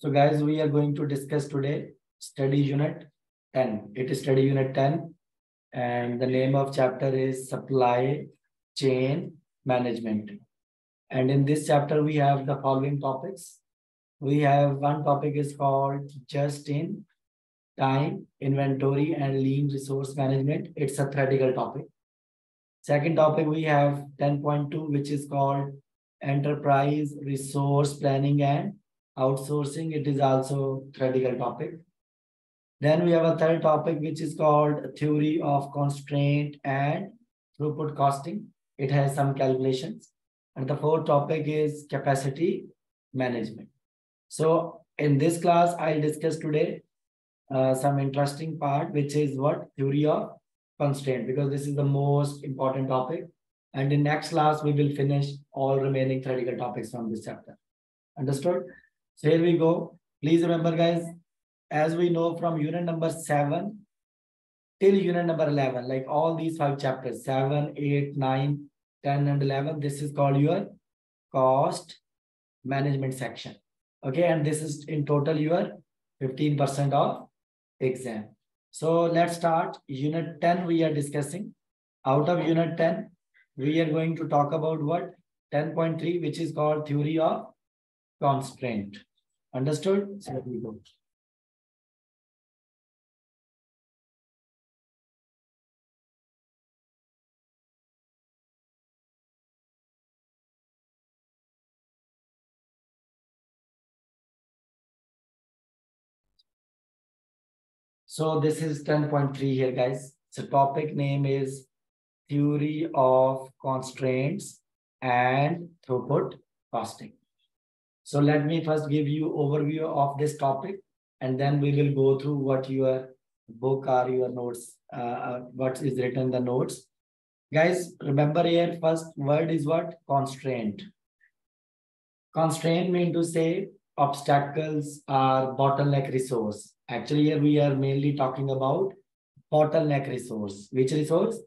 So guys, we are going to discuss today study unit 10. It is study unit 10 and the name of chapter is supply chain management. And in this chapter, we have the following topics. We have one topic is called just in time inventory and lean resource management. It's a theoretical topic. Second topic, we have 10.2, which is called enterprise resource planning and outsourcing. It is also theoretical topic. Then we have a third topic, which is called theory of constraint and throughput costing. It has some calculations. And the fourth topic is capacity management. So in this class, I'll discuss today uh, some interesting part, which is what theory of constraint, because this is the most important topic. And in next class, we will finish all remaining theoretical topics from this chapter. Understood? So here we go. Please remember, guys, as we know from unit number seven till unit number 11, like all these five chapters, seven, eight, nine, 10, and 11, this is called your cost management section. Okay, and this is in total your 15% of exam. So let's start. Unit 10 we are discussing. Out of unit 10, we are going to talk about what? 10.3, which is called theory of constraint. Understood? So let me go. So this is 10.3 here, guys. So topic name is theory of constraints and throughput costing. So let me first give you overview of this topic, and then we will go through what your book or your notes, uh, uh, what is written in the notes. Guys, remember here, first word is what? Constraint. Constraint mean to say obstacles or bottleneck resource. Actually, here we are mainly talking about bottleneck resource. Which resource?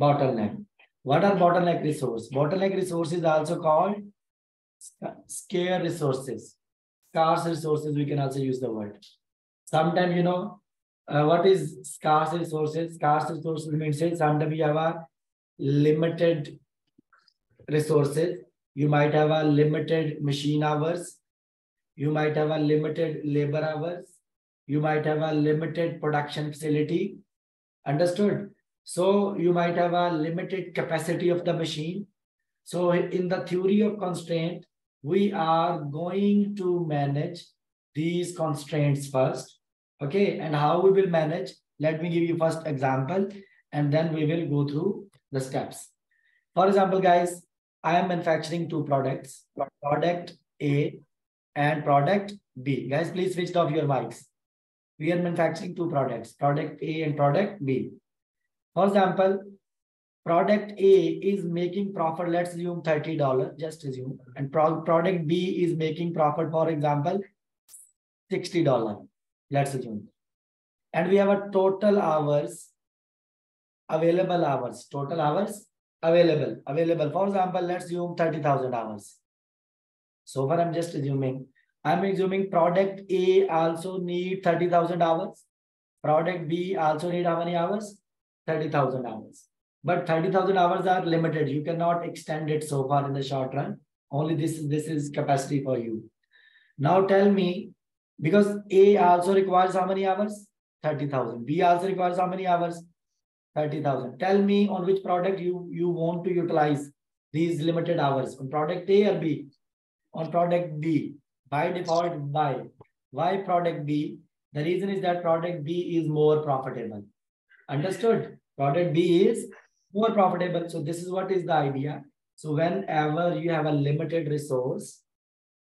Bottleneck. What are bottleneck resource? Bottleneck resource is also called scarce resources. Scarce resources, we can also use the word. Sometimes, you know, uh, what is scarce resources? Scarce resources means sometimes you have a limited resources. You might have a limited machine hours. You might have a limited labor hours. You might have a limited production facility. Understood? So you might have a limited capacity of the machine. So in the theory of constraint, we are going to manage these constraints first. Okay, and how we will manage? Let me give you first example, and then we will go through the steps. For example, guys, I am manufacturing two products, product A and product B. Guys, please switch off your mics. We are manufacturing two products, product A and product B. For example, product A is making profit, let's assume $30, just assume, and pro product B is making profit, for example, $60, let's assume. And we have a total hours, available hours, total hours available, available. For example, let's assume 30,000 hours. So far, I'm just assuming. I'm assuming product A also need 30,000 hours. Product B also need how many hours? 30,000 hours. But 30,000 hours are limited. You cannot extend it so far in the short run. Only this, this is capacity for you. Now tell me, because A also requires how many hours? 30,000. B also requires how many hours? 30,000. Tell me on which product you, you want to utilize these limited hours. On product A or B? On product B. By default, why? Why product B? The reason is that product B is more profitable. Understood? Product B is more profitable. So this is what is the idea. So whenever you have a limited resource,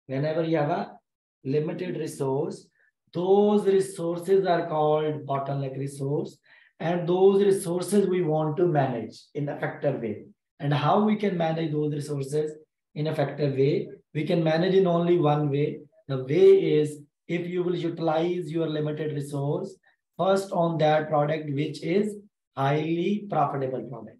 whenever you have a limited resource, those resources are called bottleneck resource. And those resources we want to manage in effective way. And how we can manage those resources in effective way? We can manage in only one way. The way is if you will utilize your limited resource first on that product which is highly profitable product.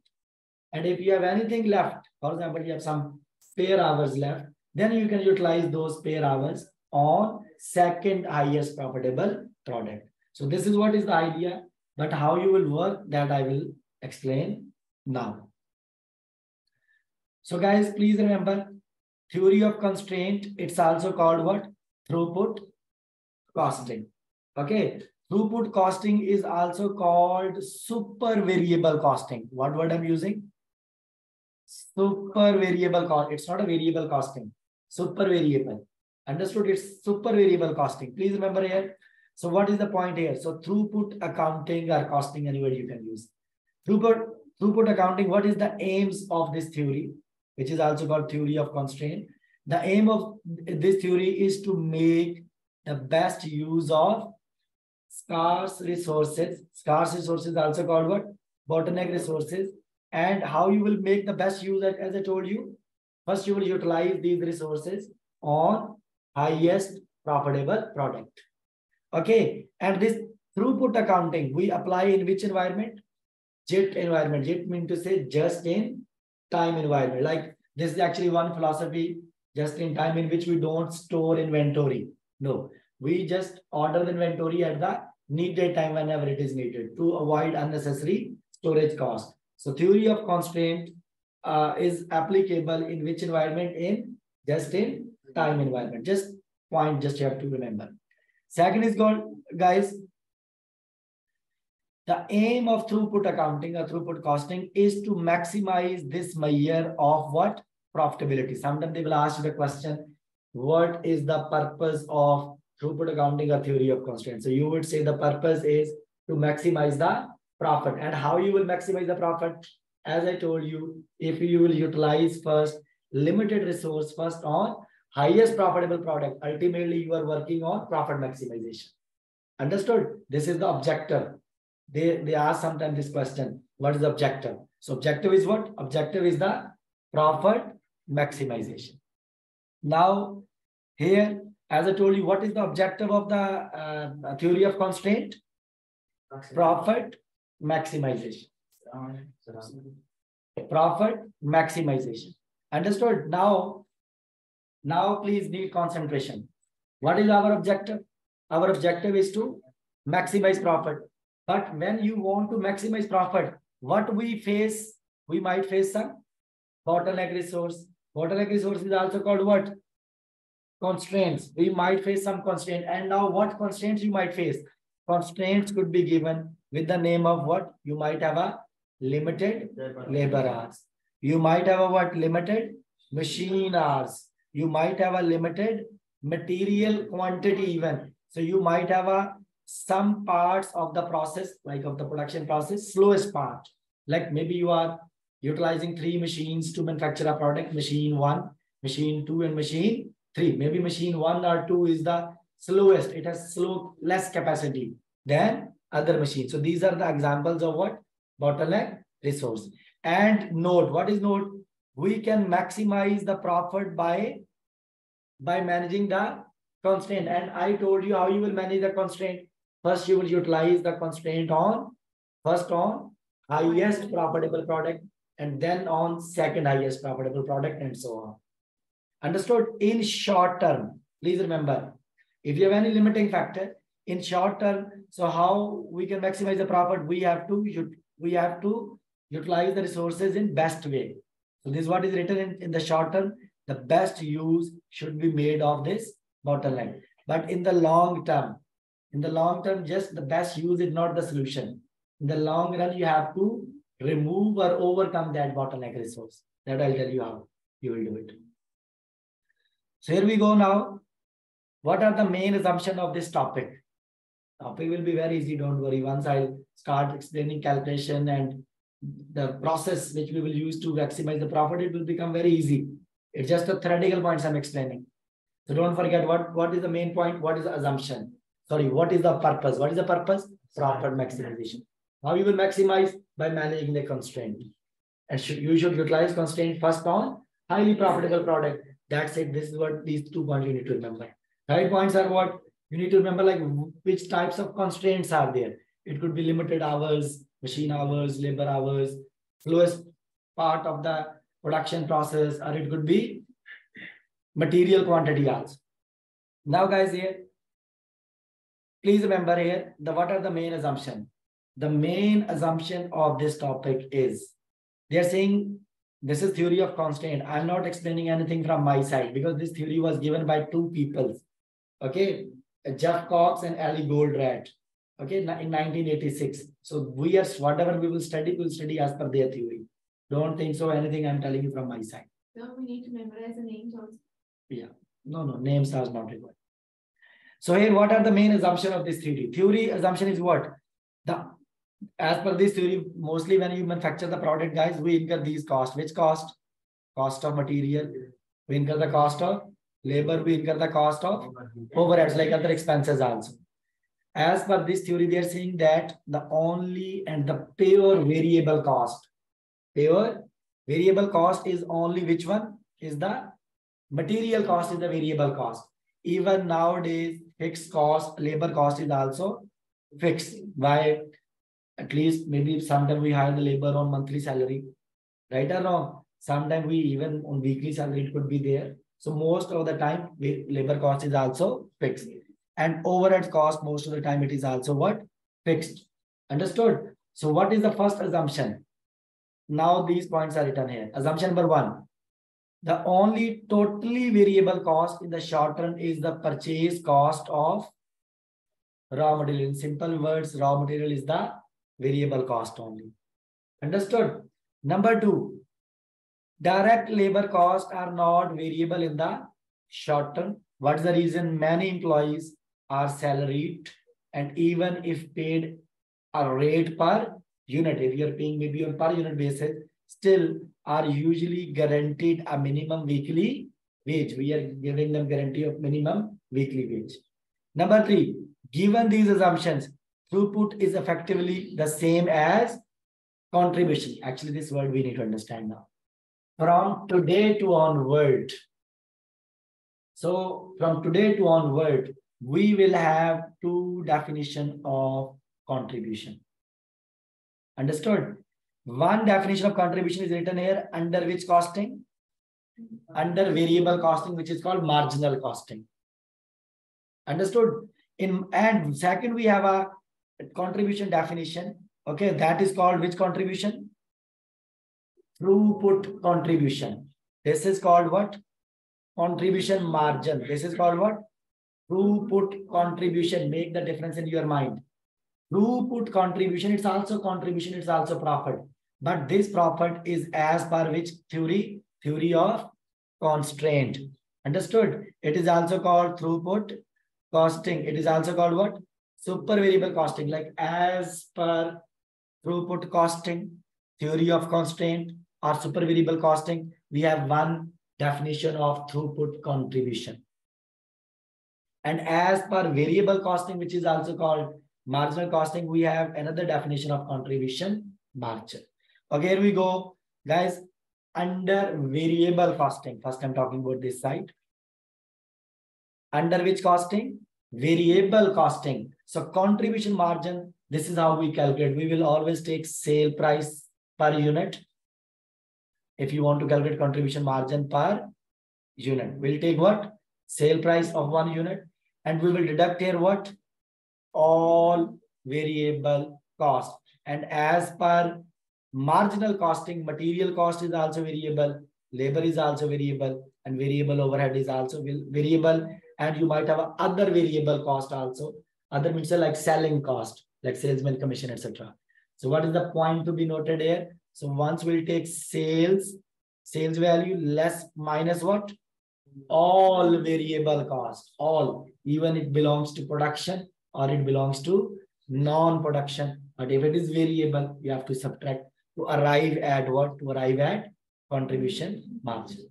And if you have anything left, for example, you have some spare hours left, then you can utilize those spare hours on second highest profitable product. So this is what is the idea, but how you will work that I will explain now. So guys, please remember theory of constraint. It's also called what? Throughput costing. Okay. Throughput costing is also called super variable costing. What word I'm using? Super variable cost. It's not a variable costing. Super variable. Understood? It's super variable costing. Please remember here. So what is the point here? So throughput accounting or costing anywhere you can use. Throughput, throughput accounting, what is the aims of this theory? Which is also called theory of constraint. The aim of this theory is to make the best use of scarce resources. Scarce resources also called what? Bottleneck resources. And how you will make the best use, of? as I told you. First, you will utilize these resources on highest profitable product. Okay. And this throughput accounting, we apply in which environment? JIT environment. JIT means to say just in time environment. Like this is actually one philosophy, just in time in which we don't store inventory. No, we just order the inventory at the needed time whenever it is needed to avoid unnecessary storage cost. So theory of constraint uh, is applicable in which environment? In just in time environment. Just point, just you have to remember. Second is called, guys, the aim of throughput accounting or throughput costing is to maximize this measure of what? Profitability. Sometimes they will ask you the question, what is the purpose of throughput accounting or theory of constraint. So you would say the purpose is to maximize the profit. And how you will maximize the profit? As I told you, if you will utilize first limited resource first on highest profitable product, ultimately you are working on profit maximization. Understood? This is the objective. They, they ask sometimes this question, what is the objective? So objective is what? Objective is the profit maximization. Now, here as I told you, what is the objective of the uh, theory of constraint? Profit maximization. Profit maximization. Understood? Now, now please need concentration. What is our objective? Our objective is to maximize profit. But when you want to maximize profit, what we face, we might face some bottleneck resource. Bottleneck resource is also called what? Constraints. We might face some constraint. And now what constraints you might face? Constraints could be given with the name of what? You might have a limited labor hours. You might have a what? Limited machine hours. You might have a limited material quantity even. So you might have a some parts of the process, like of the production process, slowest part. Like maybe you are utilizing three machines to manufacture a product, machine one, machine two, and machine three. Maybe machine one or two is the slowest. It has slow, less capacity than other machines. So these are the examples of what? Bottleneck resource. And node. What is node? We can maximize the profit by, by managing the constraint. And I told you how you will manage the constraint. First, you will utilize the constraint on, first on highest profitable product, and then on second highest profitable product, and so on. Understood? In short term, please remember, if you have any limiting factor, in short term, so how we can maximize the profit, we have to we have to utilize the resources in best way. So this is what is written in, in the short term. The best use should be made of this bottleneck. But in the long term, in the long term, just the best use is not the solution. In the long run, you have to remove or overcome that bottleneck resource. That I'll tell you how you will do it. So here we go now. What are the main assumption of this topic? Topic will be very easy, don't worry. Once I start explaining calculation and the process which we will use to maximize the profit, it will become very easy. It's just the theoretical points I'm explaining. So don't forget what, what is the main point, what is the assumption. Sorry, what is the purpose? What is the purpose? Profit maximization. How you will maximize? By managing the constraint. And should, you should utilize constraint first on highly profitable product that's it. This is what these two points you need to remember. Right points are what you need to remember, like which types of constraints are there. It could be limited hours, machine hours, labor hours, lowest part of the production process, or it could be material quantity hours. Now, guys, here, please remember here, the what are the main assumption? The main assumption of this topic is they are saying this is theory of constraint. I'm not explaining anything from my side because this theory was given by two people. Okay, Jeff Cox and Eli Goldratt. Okay, in 1986. So we are whatever we will study, we'll study as per their theory. Don't think so. Anything I'm telling you from my side. No, we need to memorize the names also. Yeah. No, no, names are not required. So here, what are the main assumption of this theory? Theory assumption is what? The as per this theory, mostly when you manufacture the product, guys, we incur these costs. Which cost? Cost of material. We incur the cost of labor. We incur the cost of overheads, like other expenses also. As per this theory, they are saying that the only and the pure variable cost, pure variable cost is only which one? Is the material cost is the variable cost. Even nowadays, fixed cost, labor cost is also fixed. Why? At least maybe sometimes we hire the labor on monthly salary, right or wrong? Sometimes we even on weekly salary it could be there. So most of the time labor cost is also fixed. And overhead cost most of the time it is also what? Fixed. Understood? So what is the first assumption? Now these points are written here. Assumption number one. The only totally variable cost in the short run is the purchase cost of raw material. In simple words, raw material is the variable cost only. Understood? Number two, direct labor costs are not variable in the short term. What's the reason? Many employees are salaried and even if paid a rate per unit, if you're paying maybe on per unit basis, still are usually guaranteed a minimum weekly wage. We are giving them guarantee of minimum weekly wage. Number three, given these assumptions, throughput is effectively the same as contribution. Actually, this word we need to understand now. From today to onward, so from today to onward, we will have two definition of contribution. Understood? One definition of contribution is written here under which costing? Under variable costing, which is called marginal costing. Understood? In and second, we have a contribution definition. Okay, that is called which contribution? Throughput contribution. This is called what? Contribution margin. This is called what? Throughput contribution. Make the difference in your mind. Throughput contribution, it's also contribution, it's also profit. But this profit is as per which theory? Theory of constraint. Understood? It is also called throughput costing. It is also called what? Super variable costing, like as per throughput costing, theory of constraint, or super variable costing, we have one definition of throughput contribution. And as per variable costing, which is also called marginal costing, we have another definition of contribution margin. Okay, here we go. Guys, under variable costing, first I'm talking about this side. Under which costing? Variable costing. So contribution margin, this is how we calculate. We will always take sale price per unit. If you want to calculate contribution margin per unit, we'll take what? Sale price of one unit. And we will deduct here what? All variable cost. And as per marginal costing, material cost is also variable, labor is also variable, and variable overhead is also variable. And you might have other variable cost also other means like selling cost, like salesman commission, etc. So what is the point to be noted here? So once we'll take sales, sales value less minus what? All variable cost, all, even it belongs to production or it belongs to non-production. But if it is variable, you have to subtract to arrive at what? To arrive at contribution margin.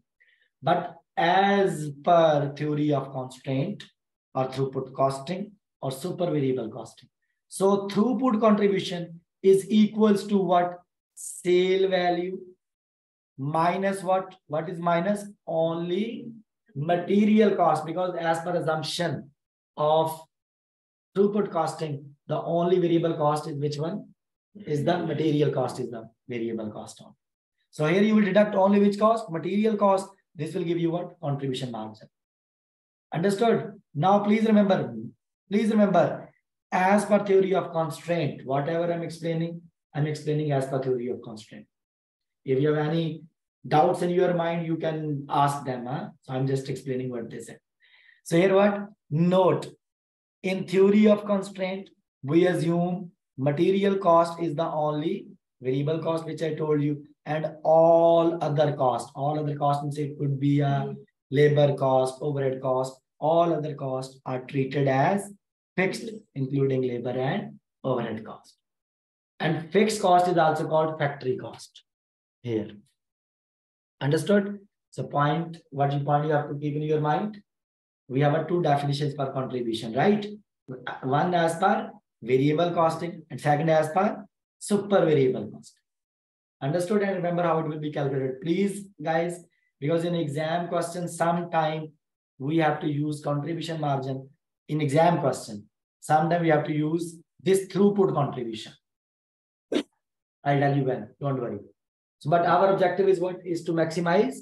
But as per theory of constraint or throughput costing, or super variable costing. So throughput contribution is equals to what? Sale value minus what? What is minus? Only material cost because as per assumption of throughput costing, the only variable cost is which one? Is the material cost is the variable cost on. So here you will deduct only which cost? Material cost. This will give you what? Contribution margin. Understood? Now, please remember, please remember, as per theory of constraint, whatever I'm explaining, I'm explaining as per theory of constraint. If you have any doubts in your mind, you can ask them. Huh? So I'm just explaining what they said. So here what? Note, in theory of constraint, we assume material cost is the only variable cost which I told you and all other cost, all other costs, it could be a hmm. labor cost, overhead cost, all other costs are treated as fixed, including labor and overhead cost. And fixed cost is also called factory cost here. Understood? So point, what you point you have to keep in your mind. We have a two definitions per contribution, right? One as per variable costing and second as per super variable cost. Understood and remember how it will be calculated. Please, guys, because in exam question, sometime we have to use contribution margin in exam question. Sometimes we have to use this throughput contribution. I'll tell you when, don't worry. So, but our objective is what is to maximize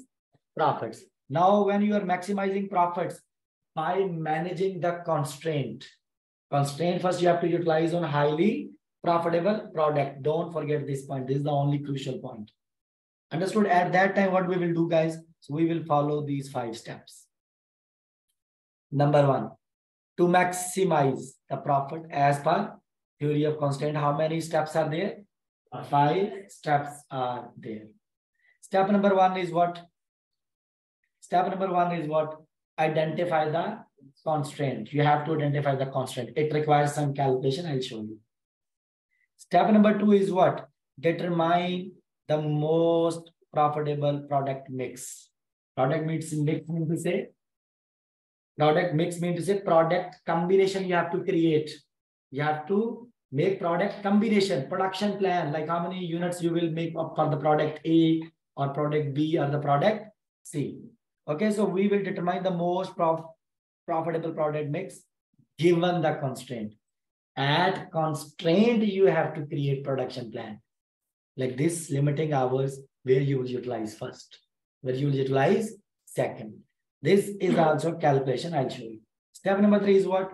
profits. Now, when you are maximizing profits by managing the constraint, constraint first you have to utilize on highly profitable product. Don't forget this point. This is the only crucial point. Understood? At that time, what we will do, guys? So we will follow these five steps. Number one, to maximize the profit as per theory of constraint. How many steps are there? Five steps are there. Step number one is what? Step number one is what? Identify the constraint. You have to identify the constraint. It requires some calculation. I'll show you. Step number two is what? Determine the most profitable product mix. Product mix mix means to say product mix means to say product combination you have to create. You have to make product combination, production plan, like how many units you will make up for the product A or product B or the product C. Okay, so we will determine the most prof profitable product mix given the constraint. At constraint, you have to create production plan. Like this limiting hours where you will utilize first, where you will utilize second. This is also calculation, I'll show you. Step number three is what?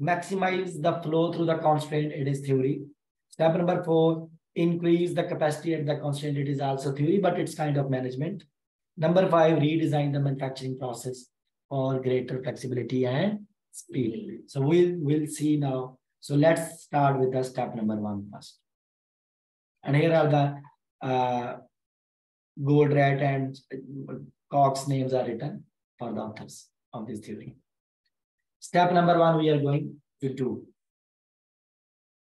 Maximize the flow through the constraint, it is theory. Step number four, increase the capacity at the constraint, it is also theory, but it's kind of management. Number five, redesign the manufacturing process for greater flexibility and speed. Mm-hmm. So we'll, we'll see now. So let's start with the step number one first. And here are the uh, Goldratt and Cox names are written for the authors of this theory. Step number one, we are going to do.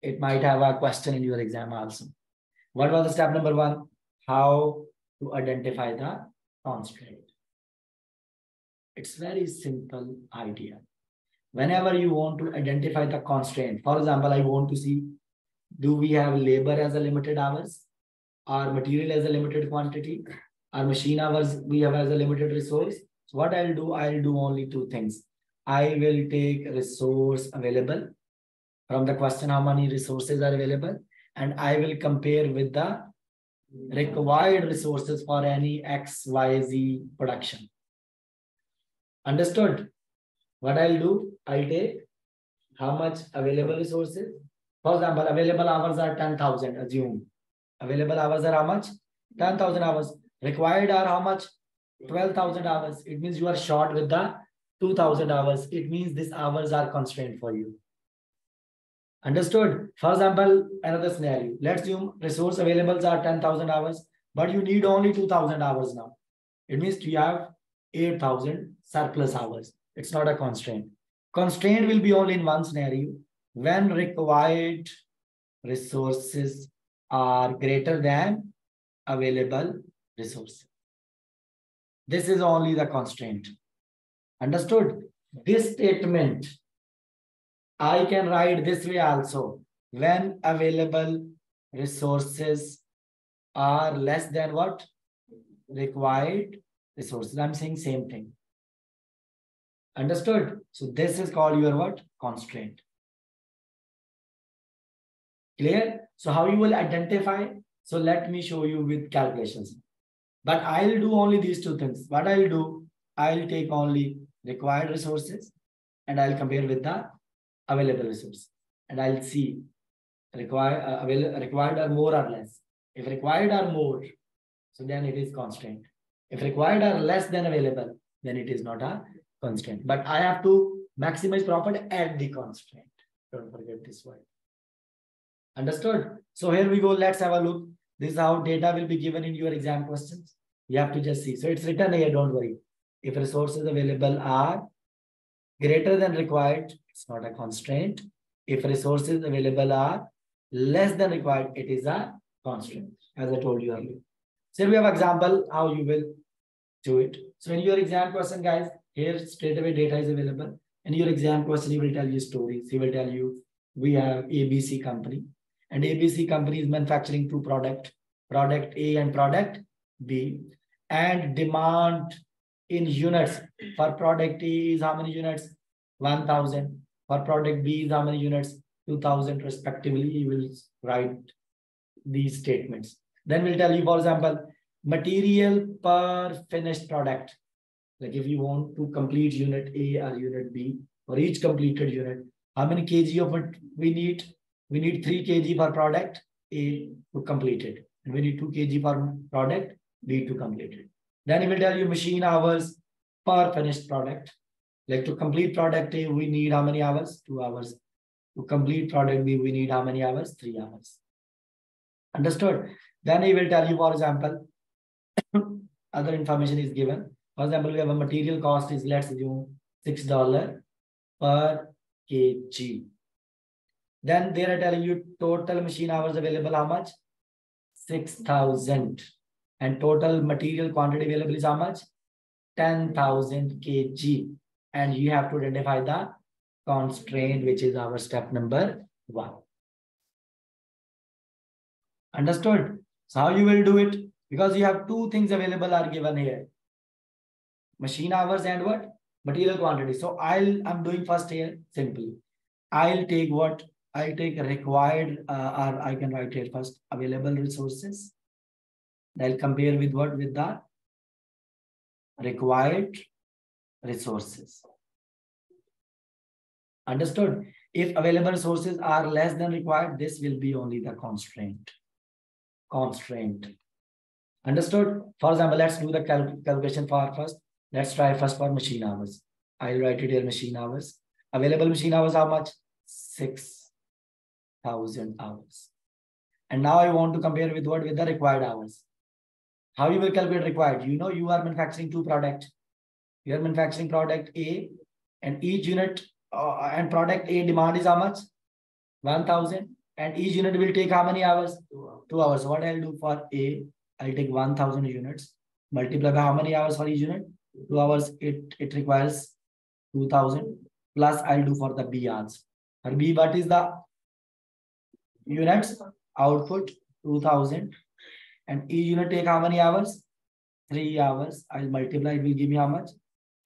It might have a question in your exam also. What was the step number one? How to identify the constraint. It's very simple idea. Whenever you want to identify the constraint, for example, I want to see, do we have labor as a limited hours? or material as a limited quantity? Our machine hours we have as a limited resource? So what I'll do, I'll do only two things. I will take resource available from the question how many resources are available and I will compare with the required resources for any XYZ production. Understood? What I'll do, I'll take how much available resources. For example, available hours are 10,000, assume. Available hours are how much? 10,000 hours. Required are how much? 12,000 hours. It means you are short with the 2000 hours. It means these hours are constrained for you. Understood? For example, another scenario. Let's assume resource availables are 10,000 hours, but you need only 2000 hours now. It means you have 8,000 surplus hours. It's not a constraint. Constraint will be only in one scenario when required resources are greater than available resources. This is only the constraint. Understood? This statement, I can write this way also. When available resources are less than what? Required resources. I'm saying same thing. Understood? So this is called your what? Constraint. Clear? So how you will identify? So let me show you with calculations. But I'll do only these two things. What I'll do, I'll take only required resources and I'll compare with the available resources. And I'll see required, uh, required are more or less. If required are more, so then it is constraint. If required are less than available, then it is not a constraint. But I have to maximize profit at the constraint. Don't forget this one. Understood? So here we go. Let's have a look. This is how data will be given in your exam questions. You have to just see. So it's written here, don't worry. If resources available are greater than required, it's not a constraint. If resources available are less than required, it is a constraint, as I told you earlier. So we have example how you will do it. So in your exam question, guys, here straight away data is available. In your exam question, he will tell you stories. He will tell you we have ABC company and ABC company is manufacturing two product, product A and product B and demand in units for product A is how many units? 1000 for product B is how many units? 2000 respectively. You will write these statements. Then we'll tell you, for example, material per finished product. Like if you want to complete unit A or unit B, for each completed unit, how many kg of it we need? We need 3 kg per product A to complete it. And we need 2 kg per product B to complete it. Then it will tell you machine hours per finished product. Like to complete product A, we need how many hours? 2 hours. To complete product B, we need how many hours? 3 hours. Understood? Then he will tell you, for example, other information is given. For example, we have a material cost is let's assume six dollar per kg. Then they are telling you total machine hours available how much? Six thousand. And total material quantity available is how much? Ten thousand kg. And you have to identify the constraint, which is our step number one. Understood? So how you will do it? Because you have two things available are given here. Machine hours and what? Material quantity. So I'll, I'm doing first here, simple. I'll take what? I'll take required, uh, or I can write here first, available resources. I'll compare with what? With the required resources. Understood? If available resources are less than required, this will be only the constraint. Constraint. Understood? For example, let's do the cal calculation for first. Let's try first for machine hours. I'll write it here machine hours. Available machine hours how much? 6,000 hours. And now I want to compare with what? With the required hours. How you will calculate required? You know you are manufacturing two product. You are manufacturing product A and each unit uh, and product A demand is how much? 1000 and each unit will take how many hours? Two hours. What I'll do for A, I'll take 1000 units, multiply by how many hours for each unit? Two hours, it, it requires 2000 plus I'll do for the B hours. For B, what is the units? Output 2000 and each unit take how many hours? Three hours. I'll multiply, it will give me how much?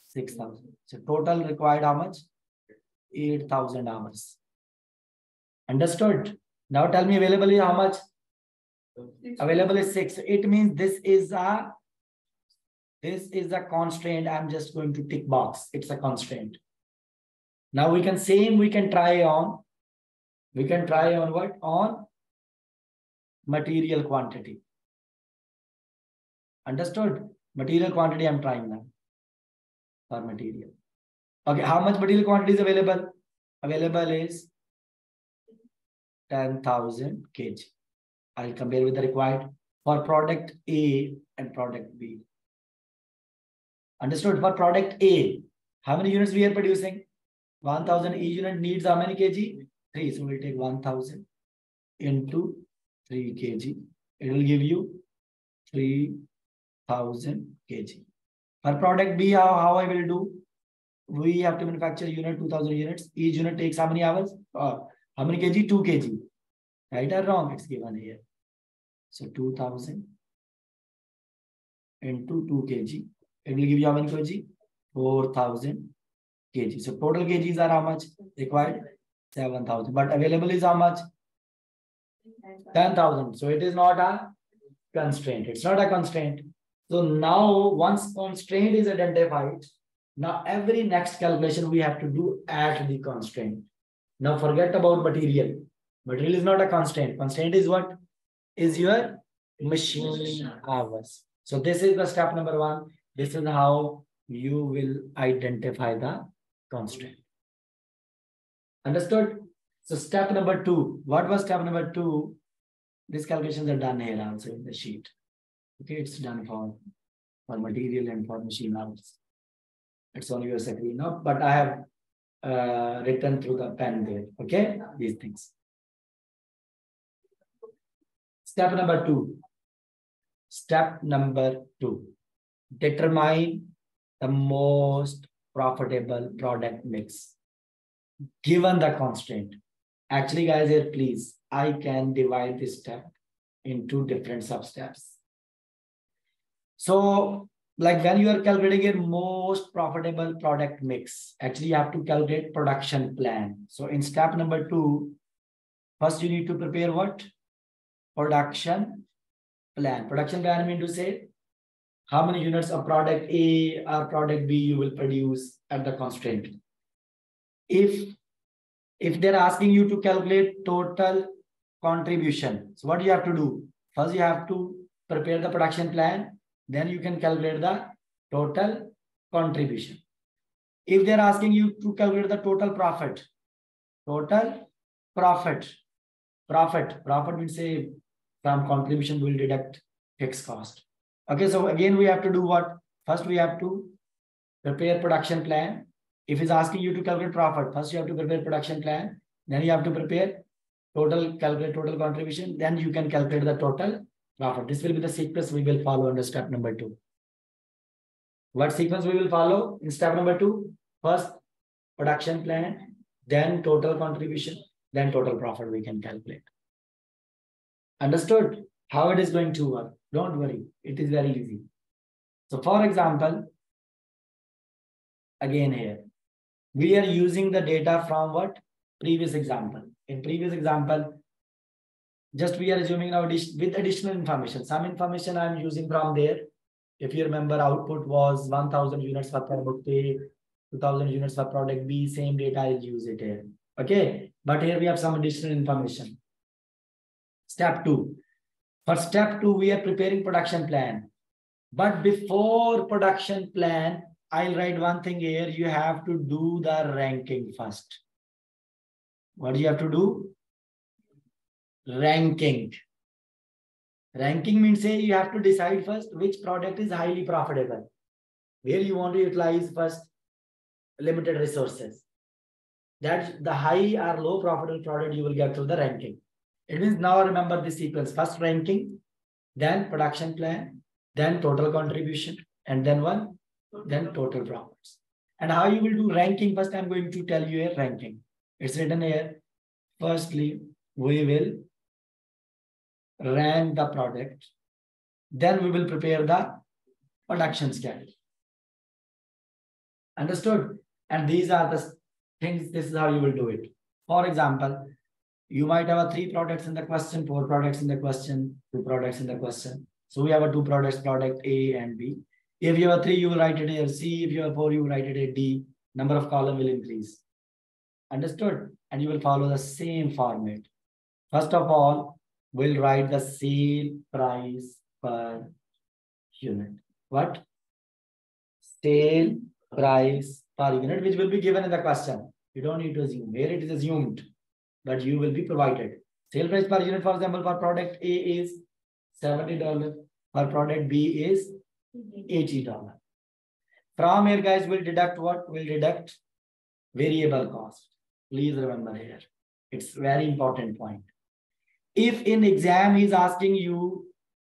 6000. So total required how much? 8000 hours. Understood? Now tell me available is how much? Available is six. It means this is a this is a constraint. I'm just going to tick box. It's a constraint. Now we can same we can try on. We can try on what? On material quantity. Understood? Material quantity I'm trying now. For material. Okay, how much material quantity is available? Available is 10,000 kg. I'll compare with the required for product A and product B. Understood? For product A, how many units we are producing? 1000 each unit needs how many kg? 3. So we'll take 1000 into 3 kg. It will give you 3000 kg. For product B, how, how I will do? We have to manufacture unit 2000 units. Each unit takes how many hours? Uh, how many kg? 2 kg. Right or wrong? It's given here. So 2000 into 2 kg. It will give you how many kg? 4000 kg. So total kgs are how much required? 7000. But available is how much? 10,000. So it is not a constraint. It's not a constraint. So now once constraint is identified, now every next calculation we have to do at the constraint. Now forget about material. Material is not a constraint. Constraint is what? Is your machine hours. So this is the step number one. This is how you will identify the constraint. Understood? So step number two. What was step number two? These calculations are done here also in the sheet. Okay, it's done for, for material and for machine hours. It's on your screen now, but I have uh, written through the pen there. Okay, these things. Step number two. Step number two. Determine the most profitable product mix given the constraint. Actually, guys, here, please, I can divide this step into different sub-steps. So like when you are calculating a most profitable product mix, actually you have to calculate production plan. So in step number two, first you need to prepare what? Production plan. Production plan mean to say how many units of product A or product B you will produce at the constraint. If if they're asking you to calculate total contribution, so what do you have to do? First, you have to prepare the production plan then you can calculate the total contribution. If they're asking you to calculate the total profit, total profit, profit, profit means say from contribution will deduct fixed cost. Okay, so again we have to do what? First we have to prepare production plan. If it's asking you to calculate profit, first you have to prepare production plan. Then you have to prepare total calculate total contribution. Then you can calculate the total profit. This will be the sequence we will follow under step number two. What sequence we will follow in step number two? First, production plan, then total contribution, then total profit we can calculate. Understood how it is going to work? Don't worry, it is very easy. So for example, again here, we are using the data from what? Previous example. In previous example, just we are assuming now with additional information. Some information I'm using from there. If you remember, output was 1000 units for product A, 2000 units for product B, same data, I'll use it here. Okay, but here we have some additional information. Step two. For step two, we are preparing production plan. But before production plan, I'll write one thing here. You have to do the ranking first. What do you have to do? ranking. Ranking means say you have to decide first which product is highly profitable, where you want to utilize first limited resources. That's the high or low profitable product you will get through the ranking. It means now remember the sequence. First ranking, then production plan, then total contribution, and then one, then total profits. And how you will do ranking, first I'm going to tell you a ranking. It's written here. Firstly, we will rank the product. Then we will prepare the production schedule. Understood? And these are the things, this is how you will do it. For example, you might have a three products in the question, four products in the question, two products in the question. So we have a two products, product A and B. If you have three, you will write it here C. If you have four, you will write it a D. Number of column will increase. Understood? And you will follow the same format. First of all, we will write the sale price per unit. What? Sale price per unit, which will be given in the question. You don't need to assume where it is assumed, but you will be provided. Sale price per unit, for example, for product A is $70. For product B is $80. From here, guys, we'll deduct what? We'll deduct variable cost. Please remember here. It's very important point if in exam is asking you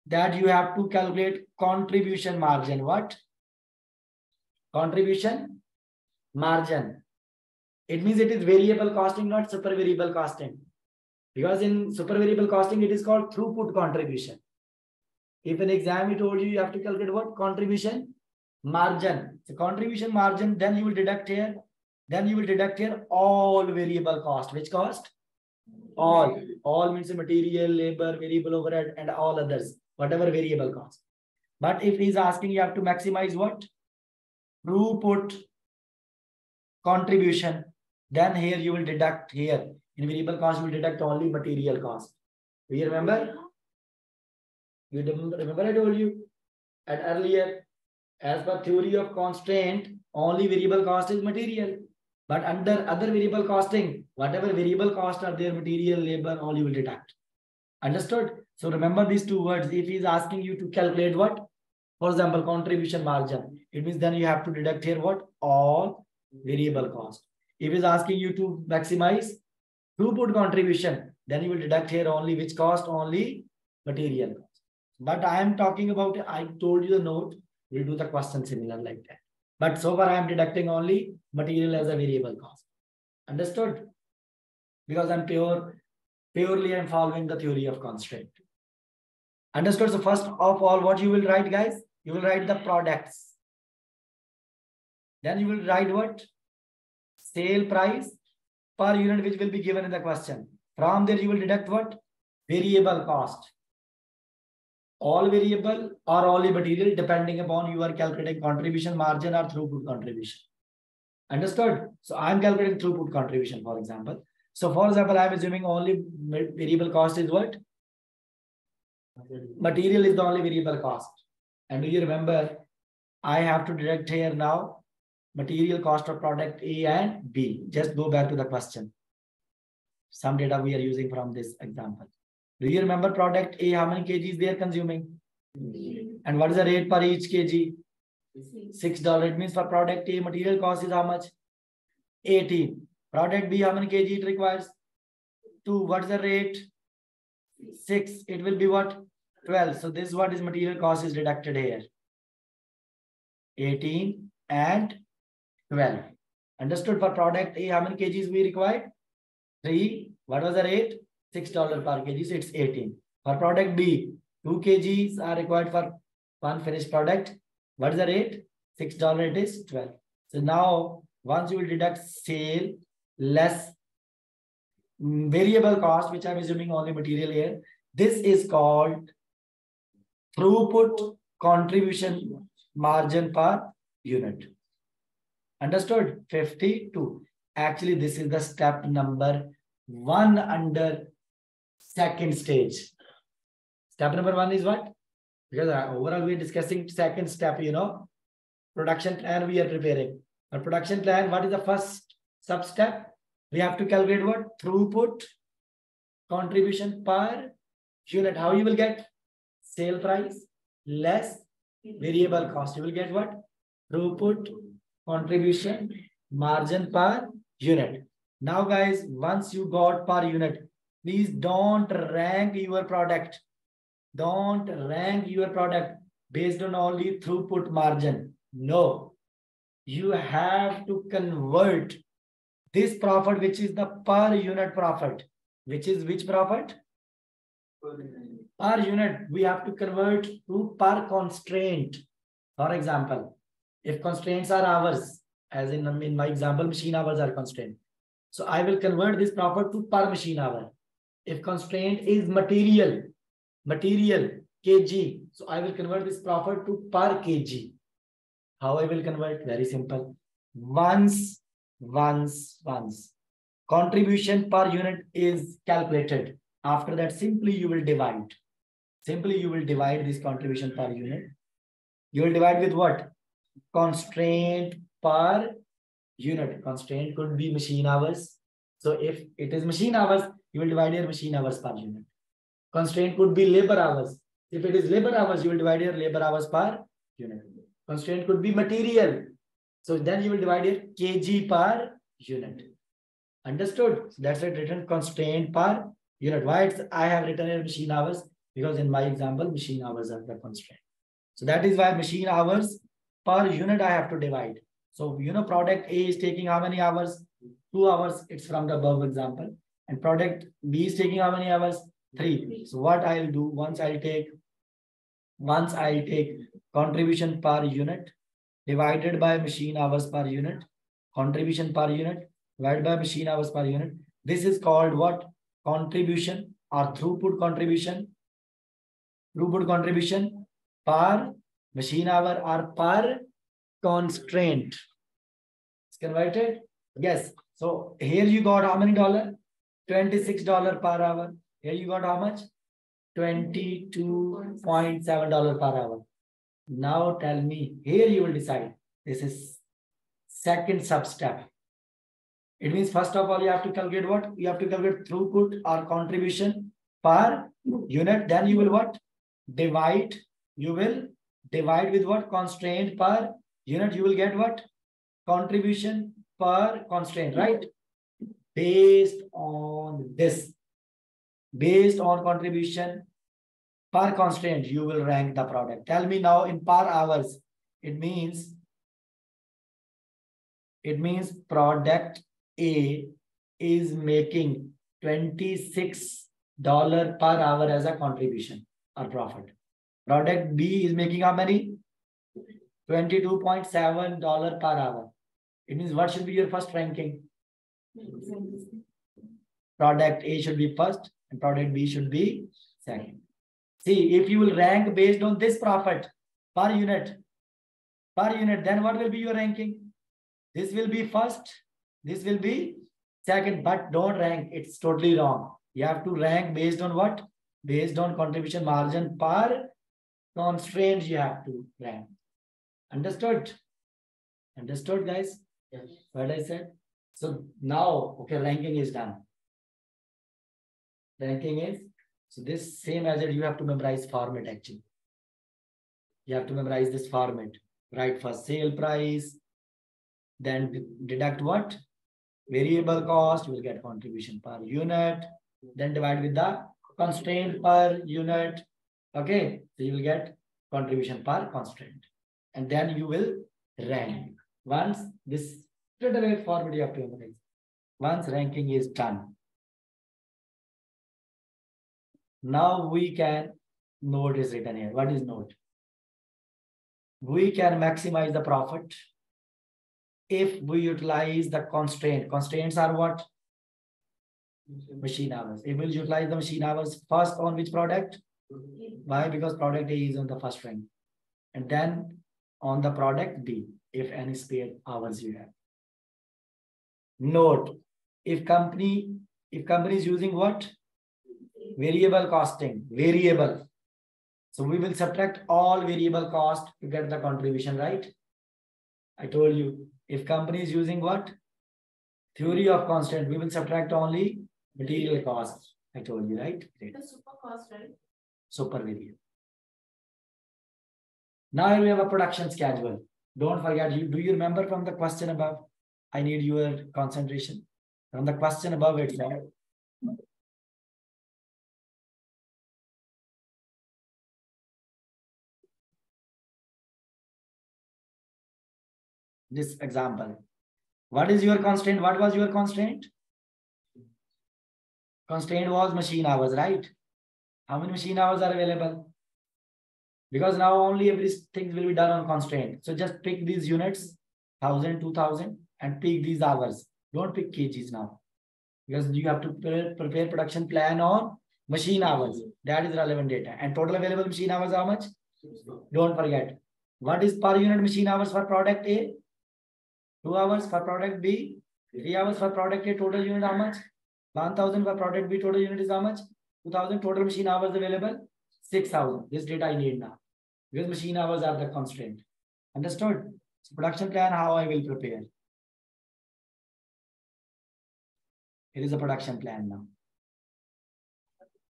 that you have to calculate contribution margin, what? Contribution margin. It means it is variable costing, not super variable costing. Because in super variable costing, it is called throughput contribution. If an exam told you you have to calculate what? Contribution margin. So contribution margin, then you will deduct here. Then you will deduct here all variable cost. Which cost? all all means material labor variable overhead and all others whatever variable cost But if he's asking, you have to maximize what? Throughput contribution. Then here you will deduct here. In variable cost, you will deduct only material cost. Do you remember? You remember, I told you at earlier, as per theory of constraint, only variable cost is material. But under other variable costing, whatever variable cost are there, material, labor, all you will deduct. Understood? So remember these two words. If he is asking you to calculate what? For example, contribution margin. It means then you have to deduct here what? All variable cost. If is asking you to maximize throughput contribution, then you will deduct here only which cost? Only material cost. But I am talking about, I told you the note, we'll do the question similar like that. But so far I am deducting only material as a variable cost. Understood? Because I'm pure, purely I'm following the theory of constraint. Understood? So first of all, what you will write, guys? You will write the products. Then you will write what? Sale price per unit, which will be given in the question. From there, you will deduct what? Variable cost all variable or only material depending upon you are calculating contribution margin or throughput contribution. Understood? So I'm calculating throughput contribution, for example. So for example, I'm assuming only variable cost is what? Material is the only variable cost. And do you remember, I have to deduct here now material cost of product A and B. Just go back to the question. Some data we are using from this example. Do you remember product A, how many kgs they are consuming? And what is the rate per each kg? $6. It means for product A, material cost is how much? 18. Product B, how many kg it requires? 2. What is the rate? 6. It will be what? 12. So this is what is material cost is deducted here. 18 and 12. Understood for product A, how many kgs we required? 3. What was the rate? $6 per kg, so it's 18. For product B, 2 kgs are required for one finished product. What is the rate? $6, it is 12. So now, once you will deduct sale less mm, variable cost, which I'm assuming only material here, this is called throughput contribution margin per unit. Understood? 52. Actually, this is the step number one under second stage. Step number one is what? Because uh, overall we are discussing second step, you know, production plan we are preparing. A production plan, what is the first sub step? We have to calculate what? Throughput contribution per unit. How you will get? Sale price less variable cost. You will get what? Throughput contribution margin per unit. Now guys, once you got per unit, Please don't rank your product. Don't rank your product based on only throughput margin. No, you have to convert this profit, which is the per unit profit, which is which profit? Per unit, we have to convert to per constraint. For example, if constraints are hours, as in, in my example, machine hours are constraint. So I will convert this proper to per machine hour. If constraint is material, material kg, so I will convert this proper to per kg. How I will convert? Very simple. Once, once, once. Contribution per unit is calculated. After that, simply you will divide. Simply you will divide this contribution per unit. You will divide with what? Constraint per unit. Constraint could be machine hours. So if it is machine hours, you will divide your machine hours per unit. Constraint could be labor hours. If it is labor hours, you will divide your labor hours per unit. Constraint could be material. So then you will divide your kg per unit. Understood? So that's it written constraint per unit. Why I have written here machine hours? Because in my example, machine hours are the constraint. So that is why machine hours per unit I have to divide. So you know product A is taking how many hours? Two hours. It's from the above example. And product B is taking how many hours? Three. So what I'll do once I'll take once I'll take contribution per unit divided by machine hours per unit, contribution per unit divided by machine hours per unit. This is called what? Contribution or throughput contribution. Throughput contribution per Machine hour are per constraint. It's converted? Yes. So here you got how many dollar? $26 per hour. Here you got how much? $22.7 per hour. Now tell me, here you will decide. This is second sub step. It means first of all, you have to calculate what? You have to calculate throughput or contribution per unit. Then you will what? Divide. You will divide with what? Constraint per unit. You will get what? Contribution per constraint, right? Based on this, based on contribution per constraint, you will rank the product. Tell me now in per hours, it means it means product A is making $26 per hour as a contribution or profit. Product B is making how many? $22.7 per hour. It means what should be your first ranking? Product A should be first and product B should be second. See, if you will rank based on this profit per unit, per unit, then what will be your ranking? This will be first, this will be second, but don't rank. It's totally wrong. You have to rank based on what? Based on contribution margin per constraint you have to rank. Understood? Understood, guys? Yes. What I said? So now, okay, ranking is done. Ranking is, so this same as it, you have to memorize format actually. You have to memorize this format. right? first sale price, then deduct what? Variable cost, you will get contribution per unit, then divide with the constraint per unit. Okay, so you will get contribution per constraint. And then you will rank. Once this straight away format you have to memorize. Once ranking is done. Now we can, note is written here. What is note? We can maximize the profit if we utilize the constraint. Constraints are what? Machine hours. If we utilize the machine hours first on which product? Mm-hmm. Why? Because product A is on the first rank. And then on the product B, if any spare hours you have. Note, if company, if company is using what? Variable costing, variable. So we will subtract all variable cost to get the contribution, right? I told you, if company is using what? Theory of constraint, we will subtract only material cost. I told you, right? The super cost, right? Super variable. Now we have a production schedule. Don't forget, you do you remember from the question above? I need your concentration. From the question above it said. This example. What is your constraint? What was your constraint? Constraint was machine hours, right? How many machine hours are available? Because now only everything will be done on constraint. So just pick these units, 1000, 2000 and pick these hours. Don't pick kgs now. Because you have to pre- prepare production plan on machine hours. That is relevant data. And total available machine hours how much? Don't forget. What is per unit machine hours for product A? Two hours for product B. Three hours for product A. Total unit how much? 1000 for product B. Total unit is how much? 2000 total machine hours available 6000 this data i need now. Because machine hours are the constraint. Understood? So production plan how i will prepare. Here is the production plan now.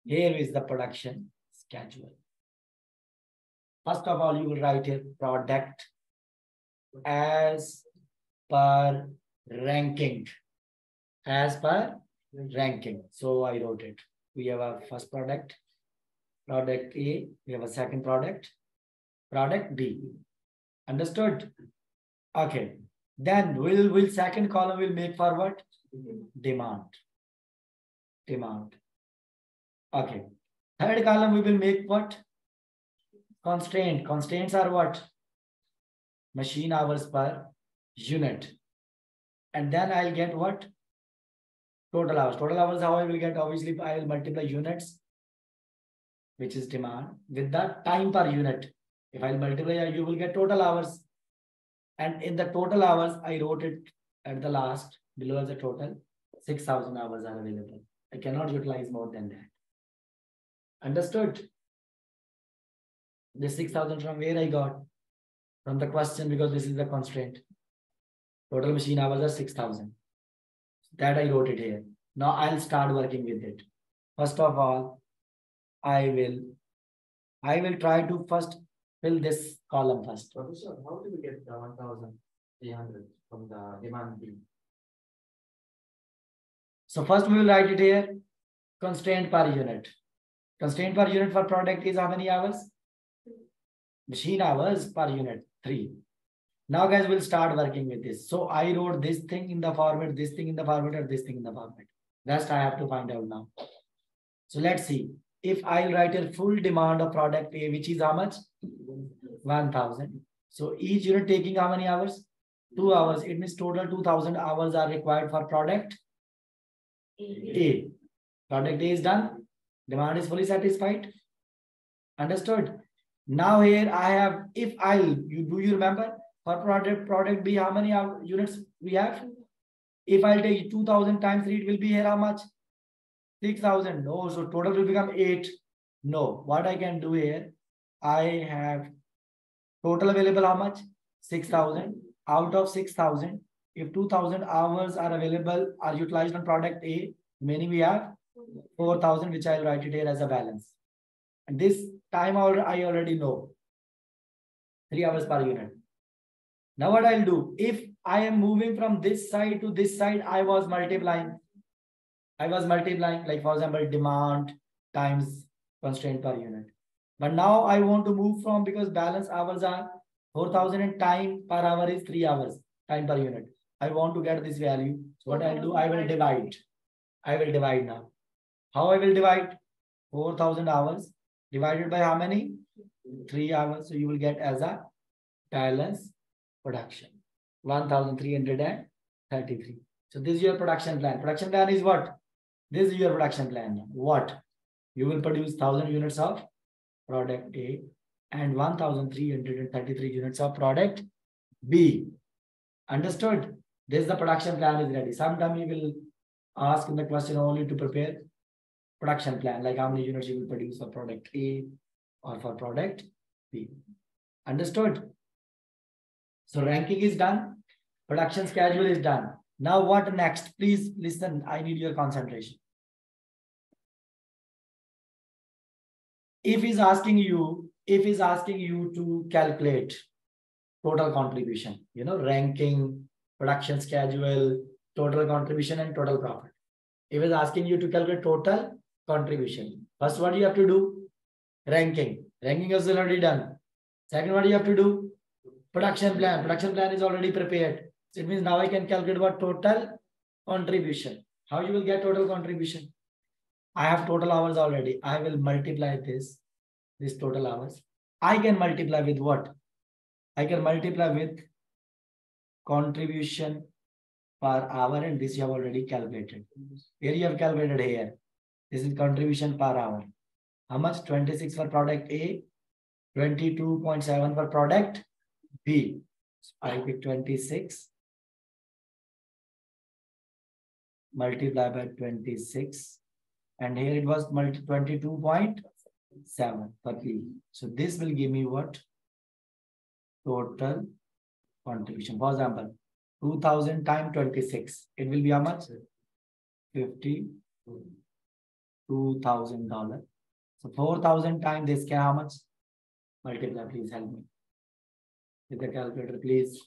Here is the production schedule. First of all you will write here product as per ranking. As per ranking. So i wrote it we have a first product, product A, we have a second product, product B. Understood? Okay. Then we'll, will second column will make for what? Demand. Demand. Okay. Third column we will make what? Constraint. Constraints are what? Machine hours per unit. And then I'll get what? Total hours. Total hours, how I will get, obviously, I will multiply units, which is demand, with the time per unit. If I multiply, you will get total hours. And in the total hours, I wrote it at the last below as a total. 6,000 hours are available. I cannot utilize more than that. Understood? The 6,000 from where I got? From the question because this is the constraint. Total machine hours are 6,000. That I wrote it here. Now I'll start working with it. First of all, I will, I will try to first fill this column first. Professor, how do we get the one thousand three hundred from the demand B? So first we will write it here, constraint per unit. Constraint per unit for product is how many hours? Machine hours per unit, three. Now guys, we'll start working with this. So I wrote this thing in the format, this thing in the format, or this thing in the format. Rest I have to find out now. So let's see. If I write a full demand of product A, which is how much? 1000. So each unit taking how many hours? Two hours. It means total 2000 hours are required for product A. Product A is done. Demand is fully satisfied. Understood? Now here I have, if I, you do you remember for product product B, how many units we have? If I take 2000 times 3, it will be here how much? 6000. No, so total will become 8. No, what I can do here, I have total available how much? 6000. Out of 6000, if 2000 hours are available, are utilized on product A, many we have 4000, which I'll write it here as a balance. And this time I already know. Three hours per unit. Now what I'll do, if I am moving from this side to this side, I was multiplying. I was multiplying, like for example, demand times constraint per unit. But now I want to move from because balance hours are 4000 and time per hour is three hours, time per unit. I want to get this value. So what I'll do, I will divide. I will divide now. How I will divide? 4000 hours divided by how many? Three hours. So you will get as a balance production. 1333. So this is your production plan. Production plan is what? This is your production plan. What? You will produce 1000 units of product A and 1333 units of product B. Understood? This is the production plan is ready. Sometime you will ask in the question only to prepare production plan, like how many units you will produce for product A or for product B. Understood? So ranking is done. Production schedule is done. Now what next? Please listen. I need your concentration. If he's asking you, if he's asking you to calculate total contribution, you know, ranking, production schedule, total contribution and total profit. If he's asking you to calculate total contribution, first what you have to do? Ranking. Ranking is already done. Second, what you have to do? Production plan. Production plan is already prepared. So it means now I can calculate what total contribution. How you will get total contribution? I have total hours already. I will multiply this, this total hours. I can multiply with what? I can multiply with contribution per hour and this you have already calculated. Here you have calculated here. This is contribution per hour. How much? 26 for product A, 22.7 for product B. So I pick 26 multiply by 26 and here it was multi 22.7 for B. So this will give me what? Total contribution. For example, 2000 times 26. It will be how much? 50 $2,000. So 4,000 times this can how much? Multiply, please help me. With the calculator, please.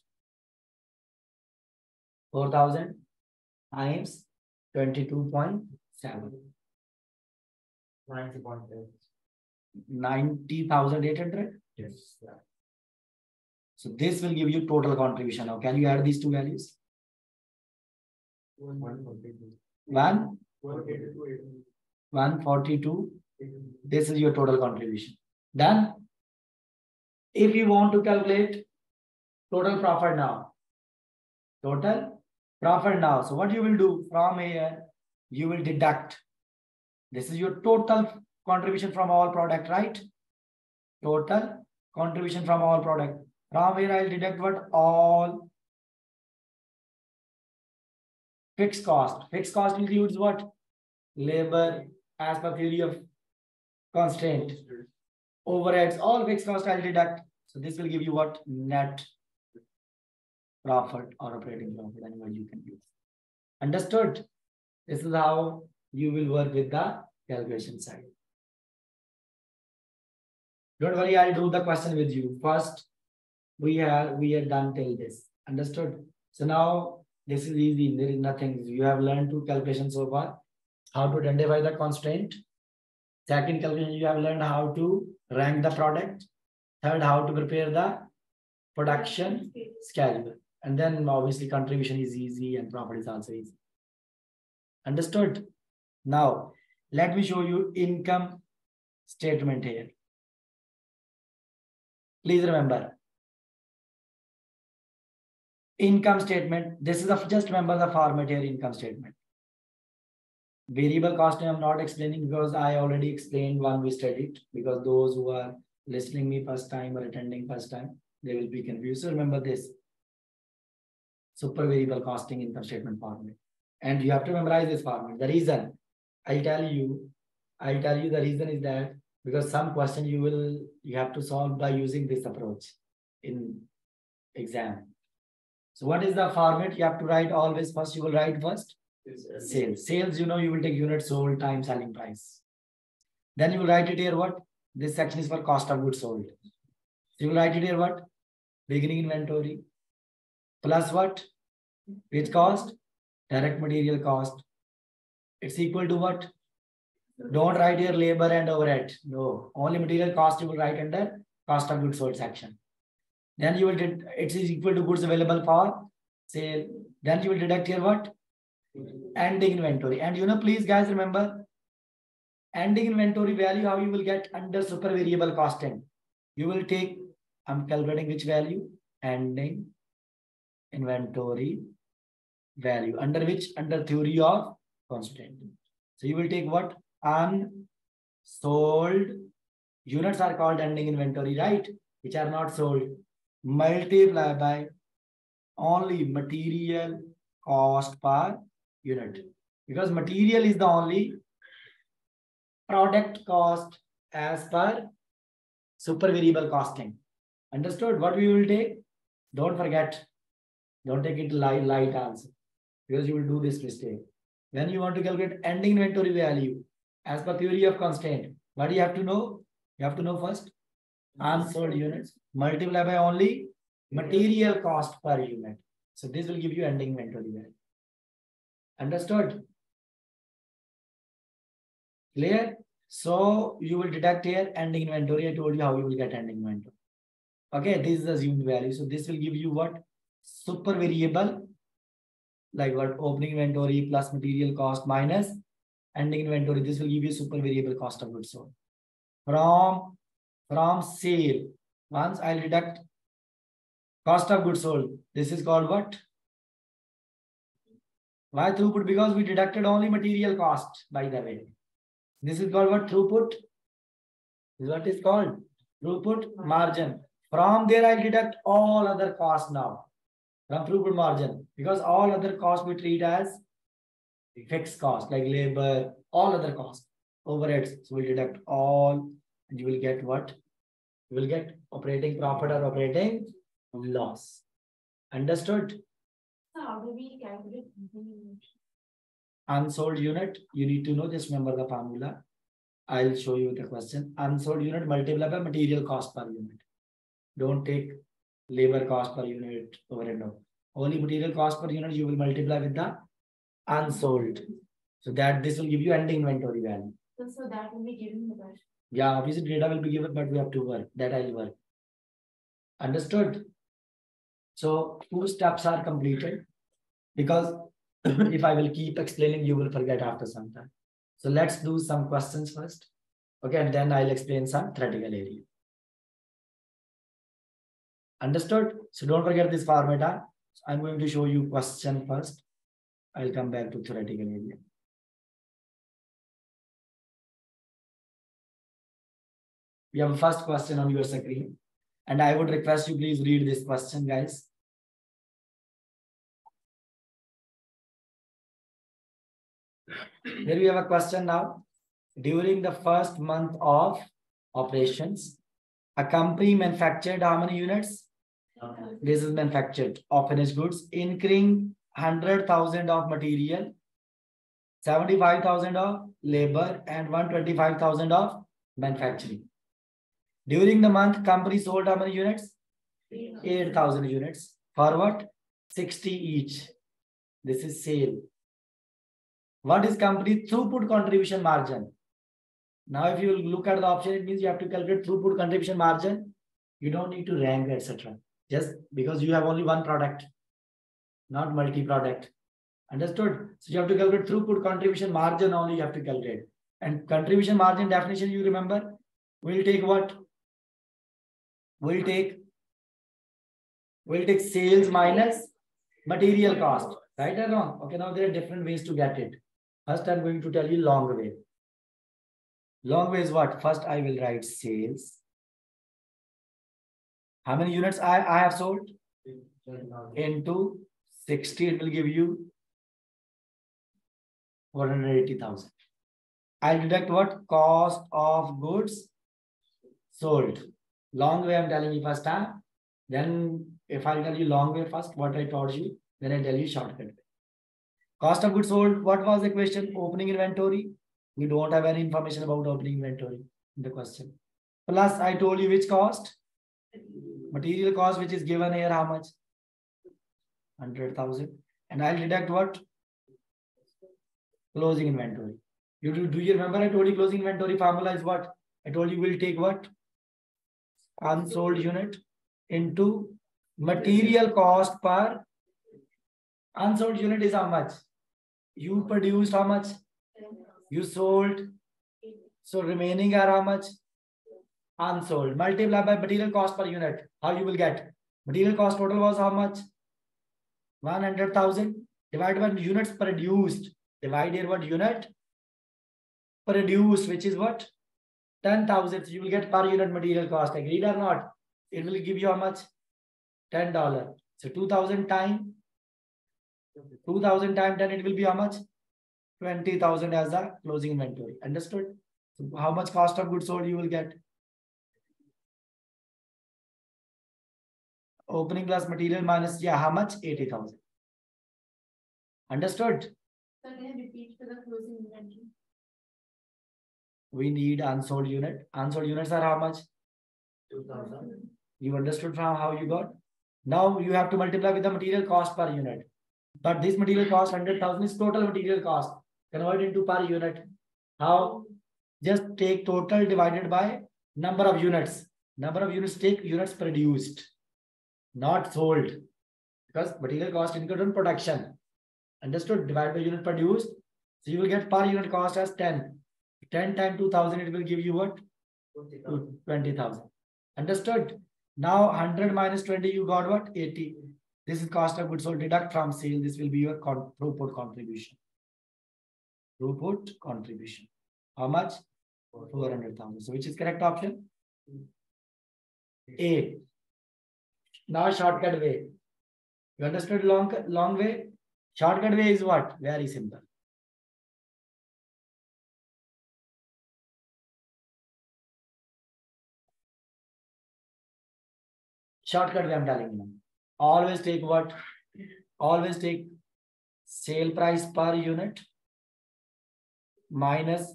4,000 times 22.7. Ninety point eight. 90,800. Yes. Yeah. So this will give you total contribution. Now, can you add these two values? One forty-two. One, One eighty-two. 142. This is your total contribution. Done? If you want to calculate total profit now, total profit now. So what you will do from here, you will deduct. This is your total contribution from all product, right? Total contribution from all product. From here I'll deduct what all fixed cost. Fixed cost includes what? Labor as per theory of constraint. Overheads, all fixed cost I'll deduct. So this will give you what? Net profit or operating profit, and what you can use. Understood? This is how you will work with the calculation side. Don't worry, I'll do the question with you. First, we are we are done till this. Understood? So now this is easy. There is nothing. You have learned two calculations so far. How to identify the constraint. Second calculation, you have learned how to rank the product. Third, how to prepare the production schedule. And then obviously contribution is easy and profit is also easy. Understood? Now, let me show you income statement here. Please remember. Income statement. This is a, just remember the format here income statement. Variable cost, I'm not explaining because I already explained one we studied because those who are listening me first time or attending first time, they will be confused. So remember this. Super variable costing income statement format. And you have to memorize this format. The reason I'll tell you, I'll tell you the reason is that because some question you will you have to solve by using this approach in exam. So what is the format? You have to write always first. You will write first sales. Sales, you know, you will take unit sold times selling price. Then you will write it here what? This section is for cost of goods sold. So you will write it here what? Beginning inventory plus what? Which cost? Direct material cost. It's equal to what? Don't write here labor and overhead. No, only material cost you will write under cost of goods sold section. Then you will get it is equal to goods available for sale. Then you will deduct here what? Ending inventory. And you know, please guys remember ending inventory value, how you will get under super variable costing. You will take, I'm calculating which value? Ending inventory value. Under which? Under theory of constraint. So you will take what? Unsold units are called ending inventory, right? Which are not sold. Multiply by only material cost per unit. Because material is the only product cost as per super variable costing. Understood? What we will take? Don't forget. Don't take it light, light answer Because you will do this mistake. When you want to calculate ending inventory value as per theory of constraint, what do you have to know? You have to know first unsold units multiply by only material cost per unit. So this will give you ending inventory value. Understood? Clear? So you will deduct here ending inventory. I told you how you will get ending inventory. Okay, this is the assumed value. So this will give you what? Super variable, like what opening inventory plus material cost minus ending inventory. This will give you super variable cost of goods sold. From, from sale, once I'll deduct cost of goods sold. This is called what? Why throughput? Because we deducted only material cost, by the way. This is called what? Throughput. This is what is called throughput margin. From there, I'll deduct all other costs now throughput margin because all other costs we treat as fixed cost like labor, all other costs, overheads. So we deduct all and you will get what? You will get operating profit or operating loss. Understood? So how do we calculate? unsold unit, you need to know, just remember the formula. I'll show you the question. Unsold unit multiply by material cost per unit. Don't take labor cost per unit over and over. Only material cost per unit you will multiply with the unsold. So that this will give you ending inventory value. So, that will be given the question. Yeah, obviously data will be given, but we have to work. That I'll work. Understood? So two steps are completed because if I will keep explaining, you will forget after some time. So let's do some questions first. Okay, and then I'll explain some theoretical area. Understood? So don't forget this huh? So I'm going to show you question first. I'll come back to theoretical area. We have a first question on your screen. And I would request you please read this question, guys. Here we have a question now. During the first month of operations, a company manufactured how many units? This is manufactured of finished goods, incurring hundred thousand of material, seventy-five thousand of labor, and one twenty-five thousand of manufacturing. During the month, company sold how many units? Eight thousand units. For what? Sixty each. This is sale. What is company throughput contribution margin? Now, if you look at the option, it means you have to calculate throughput contribution margin. You don't need to rank, etc. Just because you have only one product, not multi-product. Understood? So you have to calculate throughput contribution margin only you have to calculate. And contribution margin definition, you remember? We'll take what? We'll take we'll take sales minus material cost. Right or wrong? Okay, now there are different ways to get it. First, I'm going to tell you long way. Long way is what? First, I will write sales. How many units I, I have sold? Into 60, it will give you 480,000. I'll deduct what? Cost of goods sold. Long way I'm telling you first time. Then if I tell you long way first, what I taught you, then I tell you shortcut. Cost of goods sold, what was the question? Opening inventory. We don't have any information about opening inventory in the question. Plus, I told you which cost? Material cost, which is given here, how much? 100,000. And I'll deduct what? Closing inventory. You do, do you remember I told you closing inventory formula is what? I told you we'll take what? Unsold unit into material cost per unsold unit is how much? You produced how much? You sold. So remaining are how much? Unsold. Multiply by material cost per unit. How you will get? Material cost total was how much? 100,000 divided by units produced. Divide here what unit? Produced, which is what? 10,000. You will get per unit material cost. Agreed or not? It will give you how much? $10. So 2000 time 2000 times 10, it will be how much? 20,000 as a closing inventory. Understood? So how much cost of goods sold you will get? Opening class material minus, yeah, how much? 80,000. Understood? So can I repeat for the closing inventory? We need unsold unit. Unsold units are how much? 2000. You understood from how you got? Now you have to multiply with the material cost per unit. But this material cost 100,000 is total material cost. Convert into per unit. How? Just take total divided by number of units. Number of units take units produced, not sold. Because material cost incurred on production. Understood? Divided by unit produced. So you will get per unit cost as 10. 10 times 2000, it will give you what? 20,000. 20,000. Understood? Now 100 minus 20, you got what? 80. This is cost of goods sold. Deduct from sale. This will be your con throughput contribution. Throughput contribution. How much? 400,000. So which is correct option? Hmm. A. Now shortcut way. You understood long, long way? Shortcut way is what? Very simple. Shortcut way I'm telling you. Always take what? Always take sale price per unit minus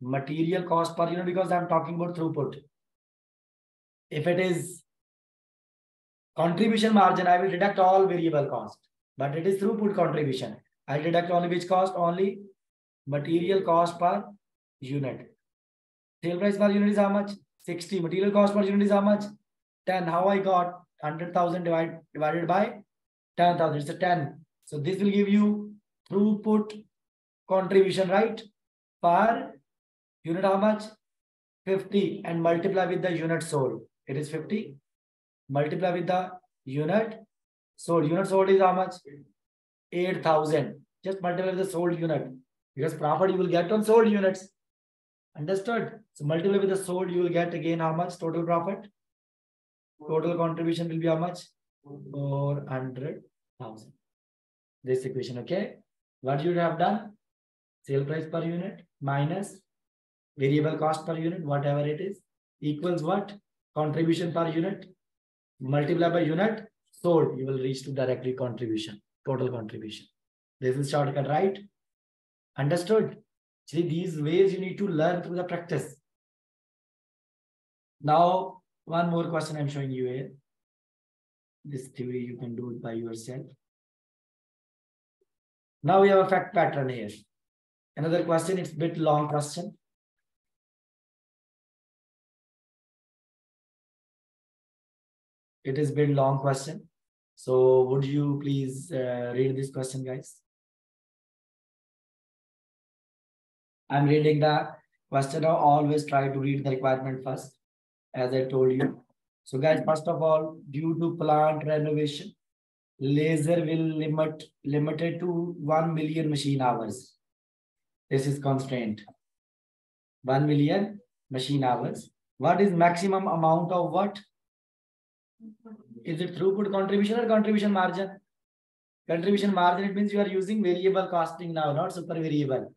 material cost per unit because I'm talking about throughput. If it is contribution margin, I will deduct all variable cost, but it is throughput contribution. I deduct only which cost? Only material cost per unit. Sale price per unit is how much? 60. Material cost per unit is how much? 10. How I got 100,000 divided, divided by 10,000. It's a 10. So this will give you throughput contribution, right? Per unit how much? 50 and multiply with the unit sold. It is 50. Multiply with the unit sold. Unit sold is how much? 8,000. Just multiply with the sold unit. Because profit you will get on sold units. Understood? So multiply with the sold, you will get again how much total profit? Total contribution will be how much? Four hundred thousand. This equation, okay? What you have done? Sale price per unit minus variable cost per unit, whatever it is, equals what? Contribution per unit multiply by unit sold, you will reach to directly contribution, total contribution. This is shortcut, right? Understood? See, these ways you need to learn through the practice. Now, one more question I'm showing you here. This theory you can do it by yourself. Now we have a fact pattern here. Another question, it's a bit long question. It is bit long question. So would you please uh, read this question, guys? I'm reading the question now. Always try to read the requirement first, as I told you. So guys, first of all, due to plant renovation, laser will limit limited to 1 million machine hours. This is constraint. 1 million machine hours. What is maximum amount of what? Is it throughput contribution or contribution margin? Contribution margin, it means you are using variable costing now, not super variable.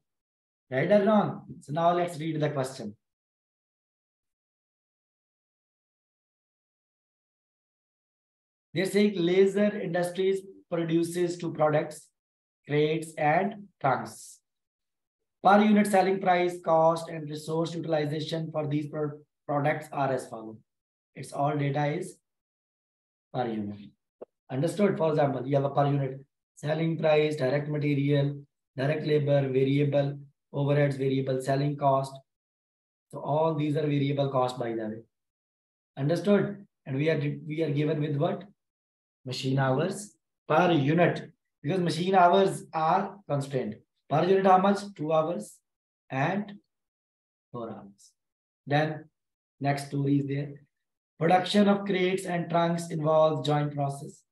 Right or wrong? So now let's read the question. They're saying laser industries produces two products, crates and trunks. Per unit selling price, cost, and resource utilization for these pro products are as follows. Its all data is per unit. Understood? For example, you have a per unit selling price, direct material, direct labor, variable overheads, variable selling cost. So all these are variable cost by the way. Understood? And we are we are given with what? Machine hours per unit because machine hours are constrained. Per unit how much? Two hours and four hours. Then next story is there. Production of crates and trunks involves joint process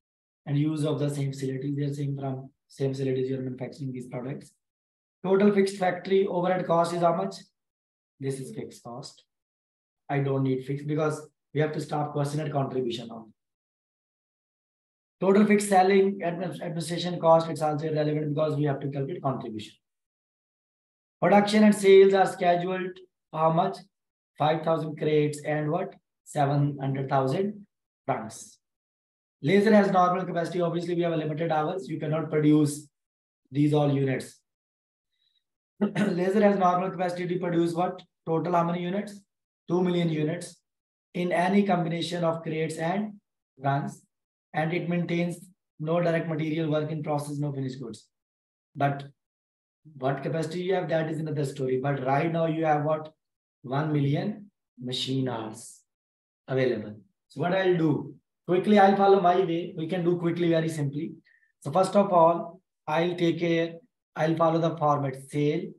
and use of the same facilities. They are saying from same facilities you are manufacturing these products. Total fixed factory overhead cost is how much? This is fixed cost. I don't need fixed because we have to start question at contribution now. Total fixed selling administration cost, it's also irrelevant because we have to calculate contribution. Production and sales are scheduled how much? 5,000 crates and what? 700,000 trunks. Laser has normal capacity. Obviously, we have a limited hours. You cannot produce these all units. Laser has normal capacity to produce what? Total how many units? 2 million units in any combination of crates and trunks. And it maintains no direct material work in process, no finished goods. But what capacity you have, that is another story. But right now you have what? 1 million machine hours available. So what I'll do, quickly I'll follow my way. We can do quickly very simply. So first of all, I'll take a, I'll follow the format sale,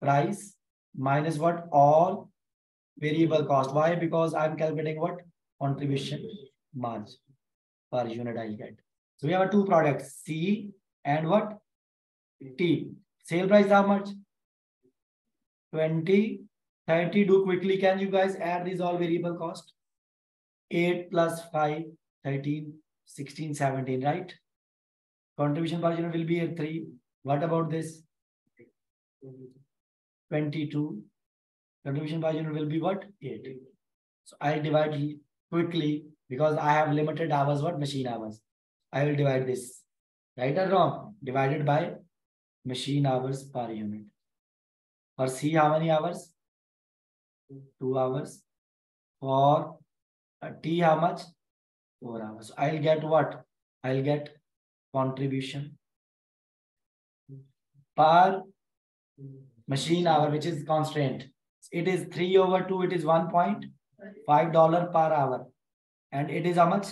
price, minus what? All variable cost. Why? Because I'm calculating what? Contribution margin per unit I'll get. So we have two products, C and what? T. Sale price how much? 20, 30. Do quickly. Can you guys add these all variable cost? 8 plus 5, 13, 16, 17, right? Contribution per unit will be a 3. What about this? 22. Contribution per unit will be what? 8. So I divide quickly because I have limited hours, what machine hours. I will divide this. Right or wrong? Divided by machine hours per unit. For C, how many hours? 2 hours. For uh, T how much? 4 hours. I'll get what? I'll get contribution per machine hour, which is constraint. It is 3 over 2, it is $1.5 per hour. And it is how much?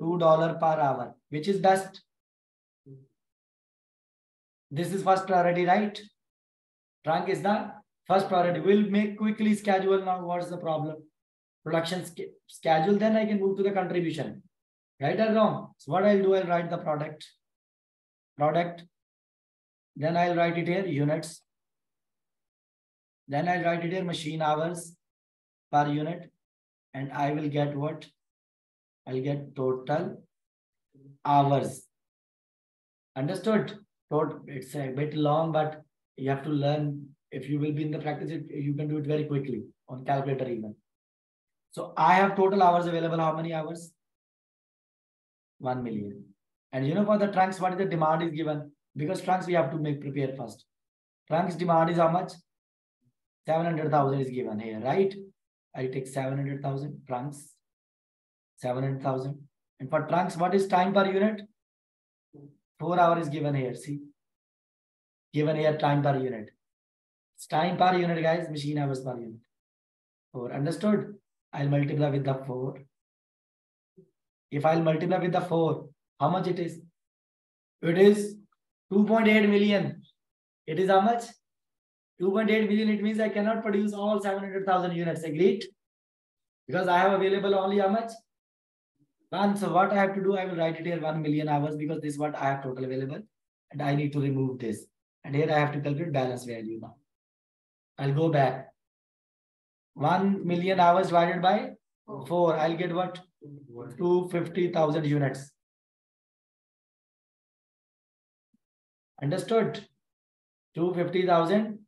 $2 per hour. Which is best? This is first priority, right? Trunk is the first priority. We'll make quickly schedule now. What's the problem? Production schedule, then I can move to the contribution. Right or wrong? So what I'll do, I'll write the product. Product. Then I'll write it here, units. Then I'll write it here, machine hours per unit. And I will get what? I'll get total hours. Understood? It's a bit long, but you have to learn. If you will be in the practice, you can do it very quickly on calculator even. So I have total hours available. How many hours? 1 million. And you know for the trunks, what is the demand is given? Because trunks we have to make prepare first. Trunks demand is how much? 700,000 is given here, right? I take 700,000 trunks. 700,000. And for trunks, what is time per unit? Four hour is given here, see? Given here time per unit. It's time per unit, guys, machine hours per unit. Four, understood? I'll multiply with the four. If I'll multiply with the four, how much it is? It is 2.8 million. It is how much? 2.8 million. It means I cannot produce all 700,000 units. Agreed? Because I have available only how much? One. So what I have to do, I will write it here 1 million hours because this is what I have total available. And I need to remove this. And here I have to calculate balance value now. I'll go back. 1 million hours divided by 4. I'll get what? 250,000 units. Understood? 250,000.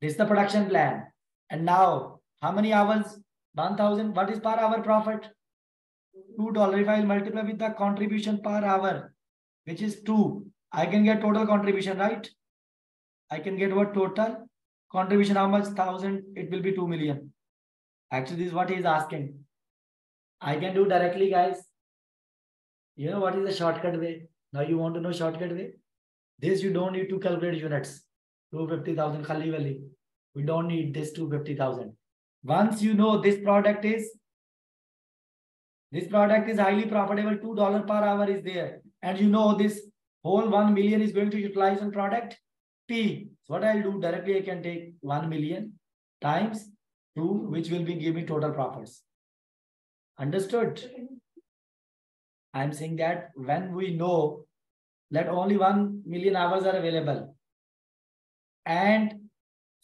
This is the production plan. And now, how many hours? 1,000. What is per hour profit? $2. If I multiply with the contribution per hour, which is 2, I can get total contribution, right? I can get what total? Contribution, how much? 1,000. It will be 2 million. Actually, this is what he is asking. I can do directly, guys. You know what is the shortcut way? Now you want to know shortcut way? This you don't need to calculate units. 250,000 khali wali. We don't need this 250,000. Once you know this product is this product is highly profitable, $2 per hour is there. And you know this whole 1 million is going to utilize on product P. So what I'll do directly, I can take 1 million times 2, which will be give me total profits. Understood? I'm saying that when we know that only 1 million hours are available and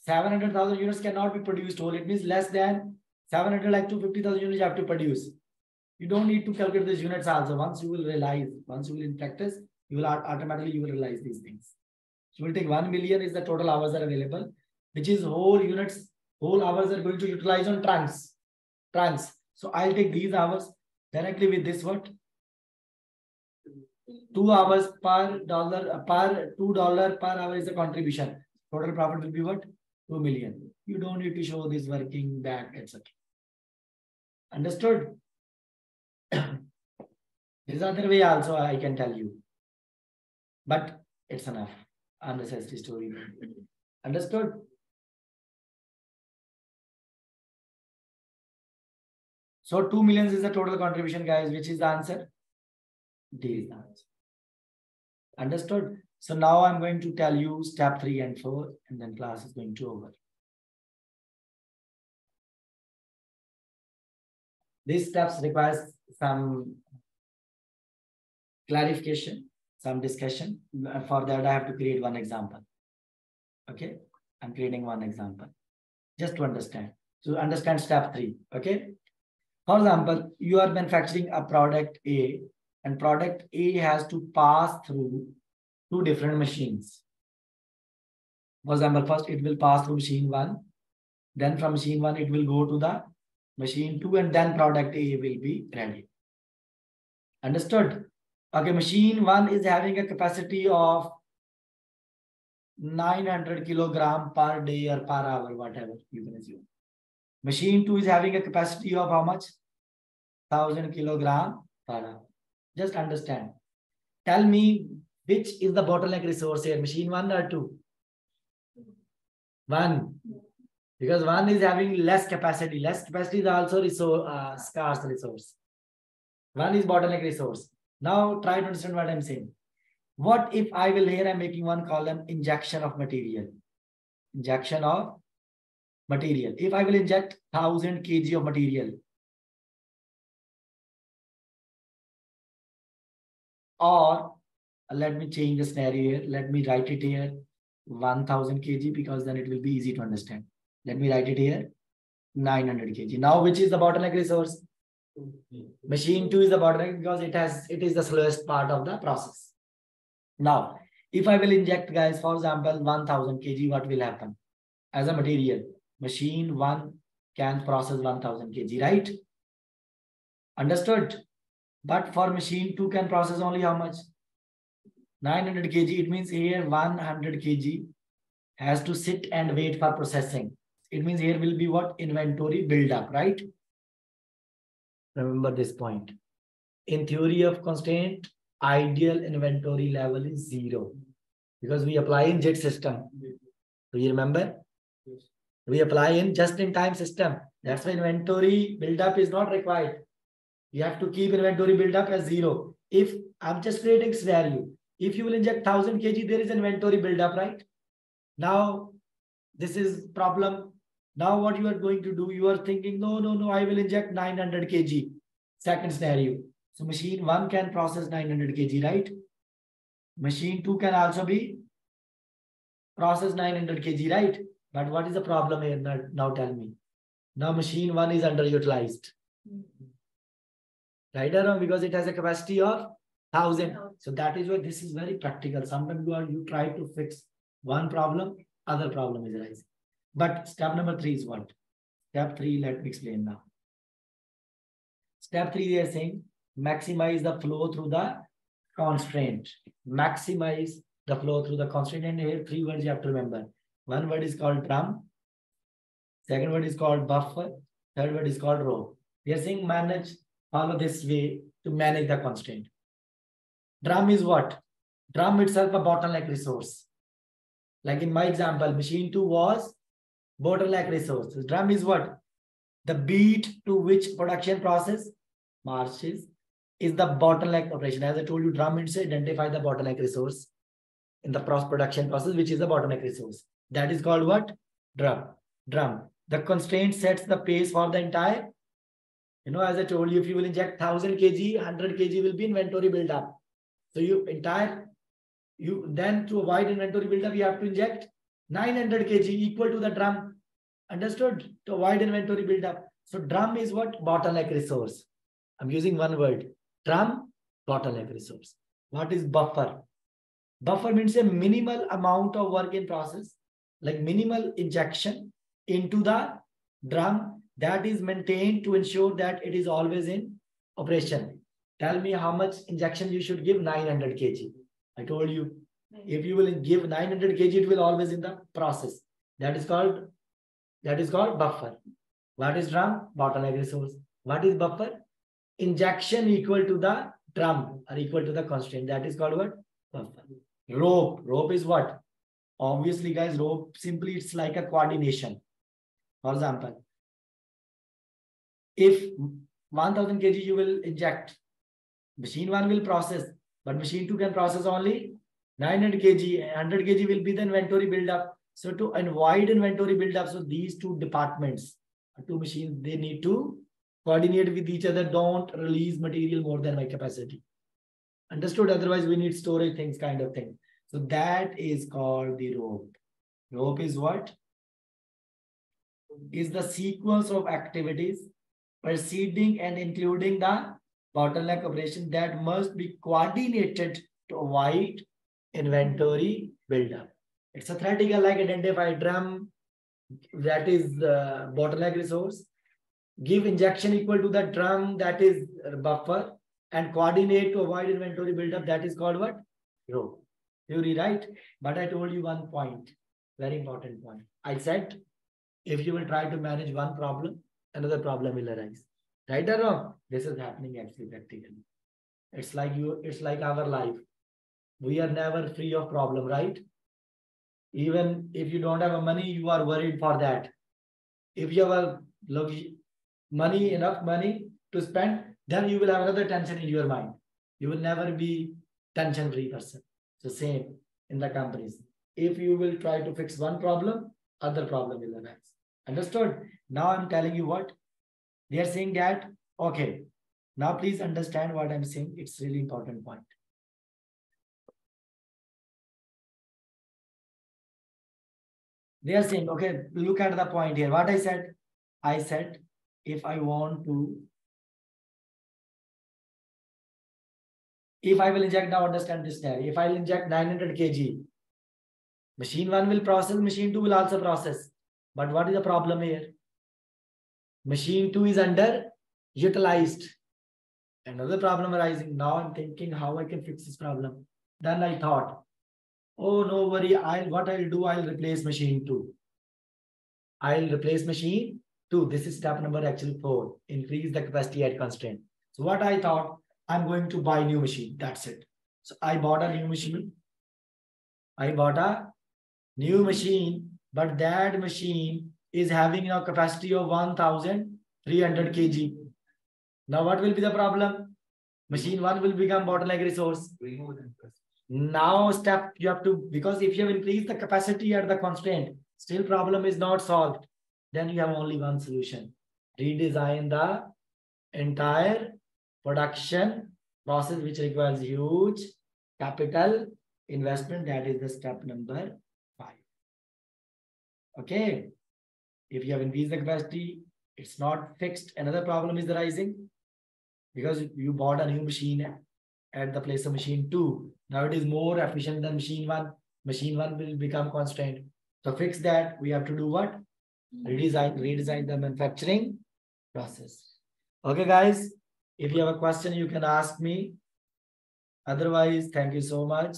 700,000 units cannot be produced whole, it means less than 700 like 250,000 units you have to produce. You don't need to calculate these units also. Once you will realize, once you will in practice, you will automatically you will realize these things. So will take 1 million is the total hours are available, which is whole units, whole hours are going to utilize on trunks. Trunks. So I'll take these hours directly with this what? Two hours per dollar per two dollar per hour is the contribution. Total profit will be what? Two million. You don't need to show this working back, etc. Understood? There's other way also I can tell you. But it's enough. Unnecessary story. Mm-hmm. Understood? So 2 millions is the total contribution, guys. Which is the answer? D is the answer. Understood? So now I'm going to tell you step 3 and 4, and then class is going to over. These steps requires some clarification, some discussion. For that, I have to create one example. Okay, I'm creating one example just to understand. So understand step three. Okay. For example, you are manufacturing a product A, and product A has to pass through two different machines. For example, first it will pass through machine one, then from machine one it will go to the machine two, and then product A will be ready. Understood? Okay, machine one is having a capacity of 900 kilogram per day or per hour, whatever you can assume. Machine two is having a capacity of how much? 1000 kilogram per hour. Just understand. Tell me which is the bottleneck resource here, machine one or two? One. Because one is having less capacity. Less capacity is also resource, uh, scarce resource. One is bottleneck resource. Now try to understand what I'm saying. What if I will here I'm making one column injection of material. Injection of material. If I will inject 1000 kg of material. Or let me change the scenario here. Let me write it here 1000 kg because then it will be easy to understand. Let me write it here 900 kg. Now, which is the bottleneck resource? Machine two is the bottleneck because it has it is the slowest part of the process. Now, if I will inject, guys, for example, 1000 kg, what will happen? As a material, machine one can process 1000 kg, right? Understood? But for machine two can process only how much? 900 kg. It means here 100 kg has to sit and wait for processing. It means here will be what? Inventory build up, right? Remember this point. In theory of constraint, ideal inventory level is zero because we apply in JIT system. Do you remember? Yes. We apply in just-in-time system. That's why inventory build-up is not required. You have to keep inventory build-up as zero. If I'm just creating scenario, if you will inject 1000 kg, there is inventory build-up, right? Now, this is problem. Now what you are going to do, you are thinking, no, no, no, I will inject 900 kg. Second scenario. So machine one can process 900 kg, right? Machine two can also be process 900 kg, right? But what is the problem here? Now, now tell me. Now machine one is underutilized. Hmm. Right or wrong? Because it has a capacity of 1000. So that is why this is very practical. Sometimes you, are, you try to fix one problem, other problem is arising. But step number three is what? Step three, let me explain now. Step three, they are saying maximize the flow through the constraint. Maximize the flow through the constraint. And here three words you have to remember. One word is called drum. Second word is called buffer. Third word is called rope. We are saying manage, follow this way to manage the constraint. Drum is what? Drum itself a bottleneck resource. Like in my example, machine two was bottleneck resource. Drum is what? The beat to which production process marches is the bottleneck operation. As I told you, drum means identify the bottleneck resource in the production process, which is the bottleneck resource. That is called what? Drum. Drum. The constraint sets the pace for the entire. You know, as I told you, if you will inject 1000 kg, 100 kg will be inventory build up. So you entire, you then to avoid inventory build up, you have to inject 900 kg equal to the drum. Understood? To avoid inventory build up. So drum is what? Bottleneck resource. I'm using one word. Drum, bottleneck resource. What is buffer? Buffer means a minimal amount of work in process, like minimal injection into the drum that is maintained to ensure that it is always in operation. Tell me how much injection you should give 900 kg. I told you, if you will give 900 kg, it will always in the process. That is called, that is called buffer. What is drum? Bottleneck resource. What is buffer? Injection equal to the drum or equal to the constraint. That is called what? Buffer. Rope. Rope is what? Obviously, guys, rope simply it's like a coordination. For example, if 1000 kg you will inject, machine one will process, but machine two can process only 900 kg, 100 kg will be the inventory build up. So to avoid inventory build up, so these two departments, two machines, they need to coordinate with each other. Don't release material more than my capacity. Understood? Otherwise, we need storage things kind of thing. So that is called the rope. Rope is what? Is the sequence of activities preceding and including the bottleneck operation that must be coordinated to avoid inventory buildup. It's a theoretical like identify drum that is the bottleneck resource. Give injection equal to the drum that is buffer and coordinate to avoid inventory buildup. That is called what? Rope. Theory, right? But I told you one point, very important point. I said, if you will try to manage one problem, another problem will arise. Right or wrong? This is happening actually practically. It's like you, it's like our life. We are never free of problem, right? Even if you don't have money, you are worried for that. If you have money, enough money to spend, then you will have another tension in your mind. You will never be tension-free person. So same in the companies. If you will try to fix one problem, other problem will arise. Understood? Now I'm telling you what? They are saying that, okay, now please understand what I'm saying. It's really important point. They are saying, okay, look at the point here. What I said? I said, if I want to, if I will inject, now understand this there. If I will inject 900 kg, machine one will process, machine two will also process. But what is the problem here? Machine two is under utilized. Another problem arising. Now I'm thinking how I can fix this problem. Then I thought, oh no worry, I'll what I'll do, I'll replace machine two. I'll replace machine two. This is step number actually four. Increase the capacity at constraint. So what I thought, I'm going to buy new machine. That's it. So I bought a new machine. I bought a new machine, but that machine is having a capacity of 1300 kg. Now what will be the problem? Machine one will become bottleneck resource. Remove. Now step you have to, because if you have increased the capacity at the constraint, still problem is not solved. Then you have only one solution. Redesign the entire production process which requires huge capital investment. That is the step number five. Okay. If you have increased the capacity, it's not fixed. Another problem is arising because you bought a new machine at the place of machine two. Now it is more efficient than machine one. Machine one will become constrained. So fix that, we have to do what? Redesign, redesign the manufacturing process. Okay, guys. If you have a question, you can ask me. Otherwise, thank you so much.